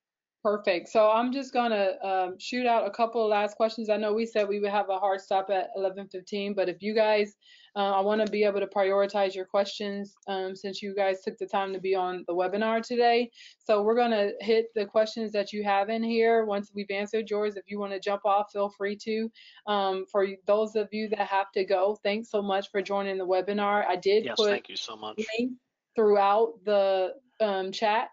Perfect. So I'm just gonna um, shoot out a couple of last questions. I know we said we would have a hard stop at 11:15, but if you guys uh, I want to be able to prioritize your questions um, since you guys took the time to be on the webinar today. So we're going to hit the questions that you have in here. Once we've answered yours, if you want to jump off, feel free to. Um, for those of you that have to go, thanks so much for joining the webinar. I did yes, put thank you so much. throughout the um, chat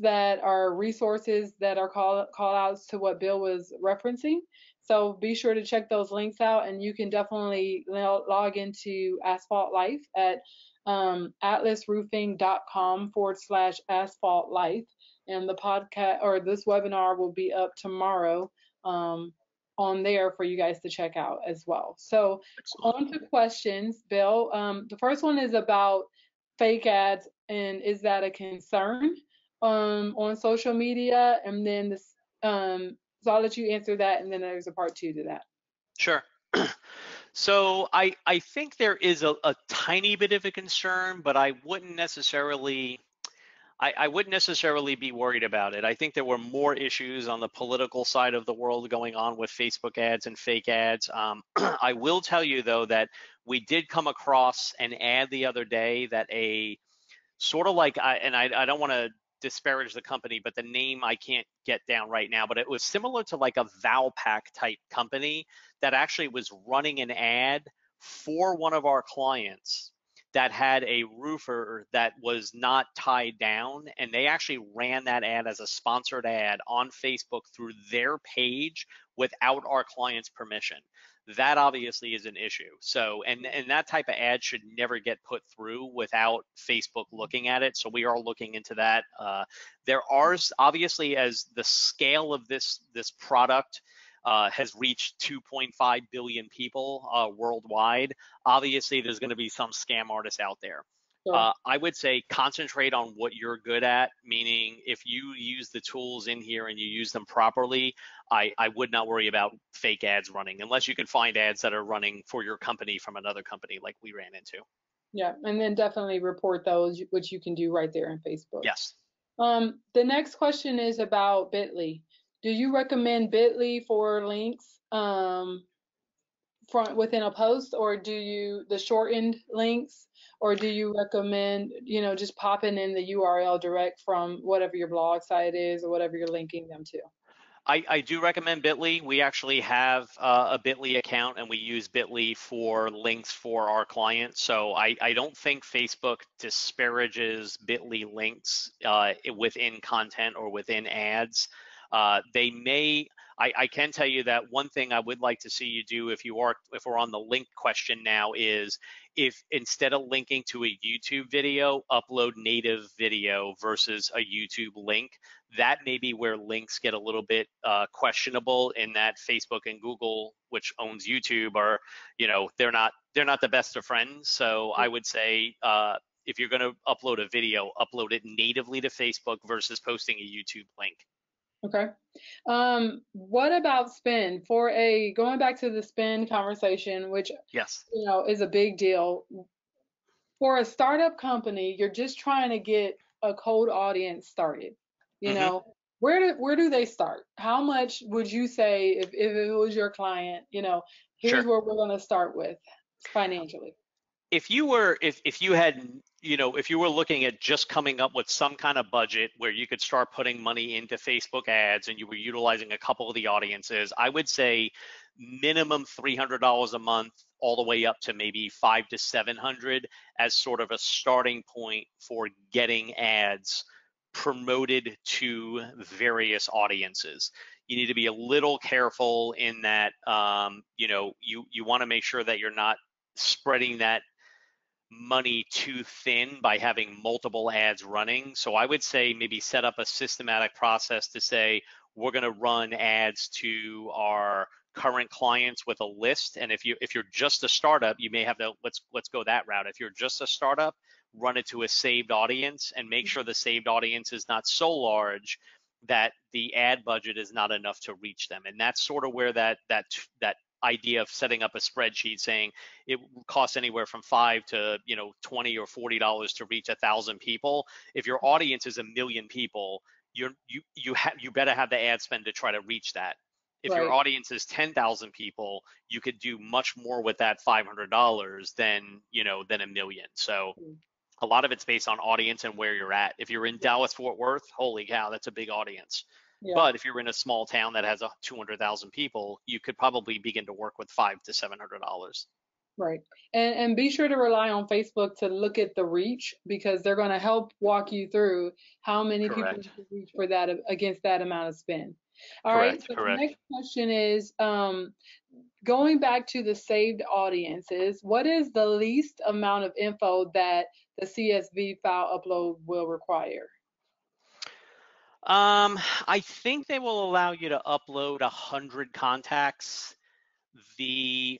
that are resources that are call, call outs to what Bill was referencing. So be sure to check those links out, and you can definitely log into Asphalt Life at um, atlasroofing.com forward slash asphalt life. And the podcast or this webinar will be up tomorrow um, on there for you guys to check out as well. So Excellent. on to questions, Bill. Um, the first one is about fake ads and is that a concern um, on social media? And then this um, so I'll let you answer that, and then there's a part two to that. Sure. so I I think there is a, a tiny bit of a concern, but I wouldn't necessarily I, I wouldn't necessarily be worried about it. I think there were more issues on the political side of the world going on with Facebook ads and fake ads. Um, I will tell you though that we did come across an ad the other day that a sort of like, I, and I, I don't want to disparage the company, but the name I can't get down right now, but it was similar to like a Valpak type company that actually was running an ad for one of our clients that had a roofer that was not tied down and they actually ran that ad as a sponsored ad on Facebook through their page without our client's permission that obviously is an issue so and and that type of ad should never get put through without facebook looking at it so we are looking into that uh, there are obviously as the scale of this this product uh, has reached 2.5 billion people uh, worldwide. Obviously, there's going to be some scam artists out there. Sure. Uh, I would say concentrate on what you're good at, meaning if you use the tools in here and you use them properly, I, I would not worry about fake ads running unless you can find ads that are running for your company from another company like we ran into. Yeah, and then definitely report those, which you can do right there in Facebook. Yes. Um, the next question is about Bitly do you recommend Bitly for links um, from within a post, or do you the shortened links, or do you recommend you know just popping in the URL direct from whatever your blog site is or whatever you're linking them to? I, I, do recommend Bitly. We actually have uh, a Bitly account and we use Bitly for links for our clients. So I, I don't think Facebook disparages Bitly links uh, within content or within ads. Uh, they may, I, I, can tell you that one thing I would like to see you do if you are, if we're on the link question now is if instead of linking to a YouTube video, upload native video versus a YouTube link. That may be where links get a little bit uh, questionable in that Facebook and Google, which owns YouTube, are, you know, they're not they're not the best of friends. So I would say uh, if you're going to upload a video, upload it natively to Facebook versus posting a YouTube link. Okay. Um, what about spend for a going back to the spend conversation, which yes, you know is a big deal. For a startup company, you're just trying to get a cold audience started. You mm-hmm. know, where do where do they start? How much would you say if, if it was your client, you know, here's sure. where we're gonna start with financially? If you were if if you had you know, if you were looking at just coming up with some kind of budget where you could start putting money into Facebook ads and you were utilizing a couple of the audiences, I would say minimum $300 a month all the way up to maybe five to 700 as sort of a starting point for getting ads promoted to various audiences. You need to be a little careful in that, um, you know, you, you want to make sure that you're not spreading that money too thin by having multiple ads running. So I would say maybe set up a systematic process to say we're going to run ads to our current clients with a list. And if you if you're just a startup you may have to let's let's go that route. If you're just a startup run it to a saved audience and make mm-hmm. sure the saved audience is not so large that the ad budget is not enough to reach them. And that's sort of where that that that idea of setting up a spreadsheet saying it costs anywhere from five to you know 20 or 40 dollars to reach a thousand people. If your audience is a million people you're you you have you better have the ad spend to try to reach that. If right. your audience is 10,000 people you could do much more with that $500 than you know than a million. So mm. a lot of it's based on audience and where you're at. If you're in Dallas Fort Worth holy cow that's a big audience yeah. But if you're in a small town that has a 200,000 people, you could probably begin to work with five to seven hundred dollars. Right, and and be sure to rely on Facebook to look at the reach because they're going to help walk you through how many correct. people you reach for that against that amount of spend. All correct, right. So correct. the next question is um, going back to the saved audiences. What is the least amount of info that the CSV file upload will require? Um, I think they will allow you to upload a hundred contacts. The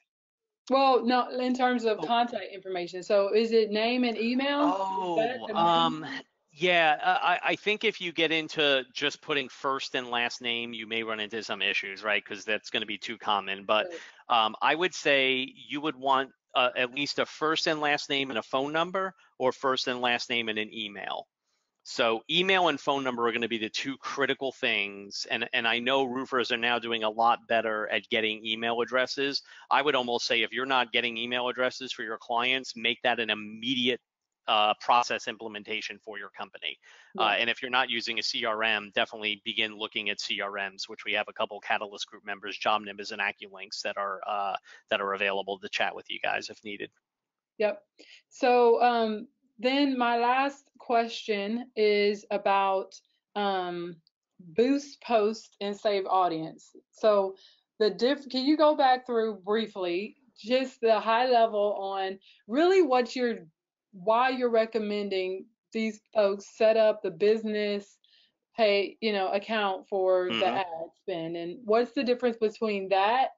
well, no, in terms of oh. contact information. So is it name and email? Oh, um, yeah. I, I think if you get into just putting first and last name, you may run into some issues, right? Because that's going to be too common. But um, I would say you would want uh, at least a first and last name and a phone number, or first and last name and an email. So email and phone number are going to be the two critical things. And, and I know roofers are now doing a lot better at getting email addresses. I would almost say if you're not getting email addresses for your clients, make that an immediate uh, process implementation for your company. Yeah. Uh, and if you're not using a CRM, definitely begin looking at CRMs, which we have a couple Catalyst Group members, JobNimbus and AccuLynx, that are uh, that are available to chat with you guys if needed. Yep. So um, then my last question is about um, boost post and save audience. So the diff can you go back through briefly just the high level on really what you're why you're recommending these folks set up the business pay you know account for mm-hmm. the ad spend and what's the difference between that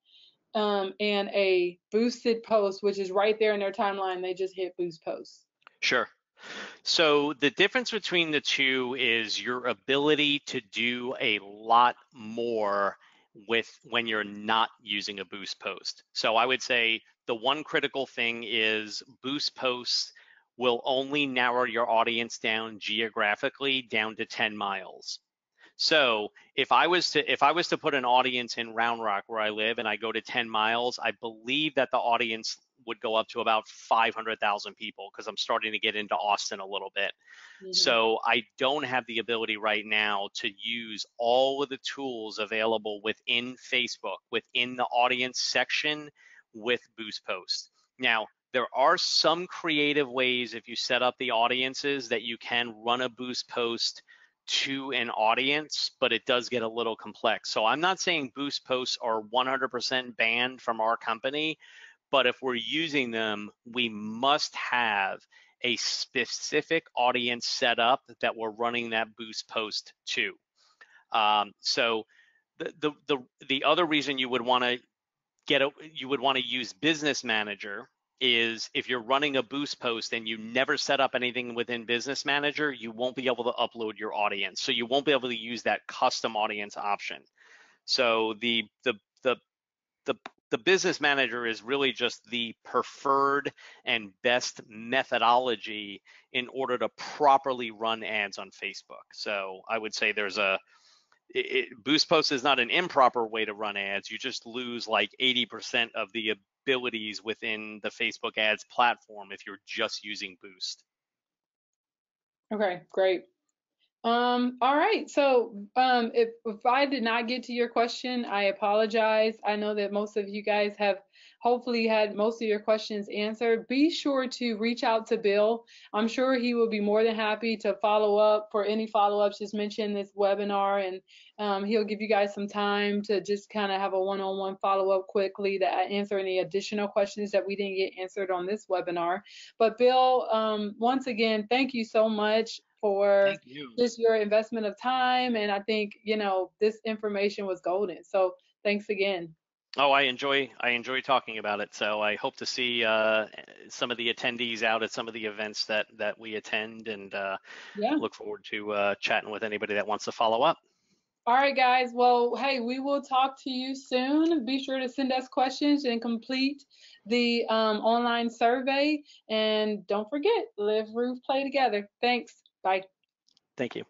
um, and a boosted post which is right there in their timeline they just hit boost post Sure. So the difference between the two is your ability to do a lot more with when you're not using a boost post. So I would say the one critical thing is boost posts will only narrow your audience down geographically down to 10 miles. So if I was to if I was to put an audience in Round Rock where I live and I go to 10 miles, I believe that the audience would go up to about 500,000 people because I'm starting to get into Austin a little bit. Mm-hmm. So I don't have the ability right now to use all of the tools available within Facebook, within the audience section with Boost Post. Now, there are some creative ways if you set up the audiences that you can run a Boost Post to an audience, but it does get a little complex. So I'm not saying boost posts are 100% banned from our company, but if we're using them, we must have a specific audience set up that we're running that boost post to. Um, so the, the the the other reason you would want to get a you would want to use Business Manager is if you're running a boost post and you never set up anything within business manager you won't be able to upload your audience so you won't be able to use that custom audience option so the the the the, the business manager is really just the preferred and best methodology in order to properly run ads on facebook so i would say there's a it, boost post is not an improper way to run ads you just lose like 80% of the abilities within the Facebook ads platform if you're just using Boost. Okay, great. Um, all right. So um, if, if I did not get to your question, I apologize. I know that most of you guys have hopefully had most of your questions answered. Be sure to reach out to Bill. I'm sure he will be more than happy to follow up for any follow-ups. Just mention this webinar and um, he'll give you guys some time to just kind of have a one-on-one follow-up quickly to answer any additional questions that we didn't get answered on this webinar. But Bill, um, once again, thank you so much for you. just your investment of time. And I think, you know, this information was golden. So thanks again. Oh, I enjoy I enjoy talking about it. So I hope to see uh, some of the attendees out at some of the events that that we attend, and uh, yeah. look forward to uh, chatting with anybody that wants to follow up. All right, guys. Well, hey, we will talk to you soon. Be sure to send us questions and complete the um, online survey. And don't forget, live, roof, play together. Thanks. Bye. Thank you.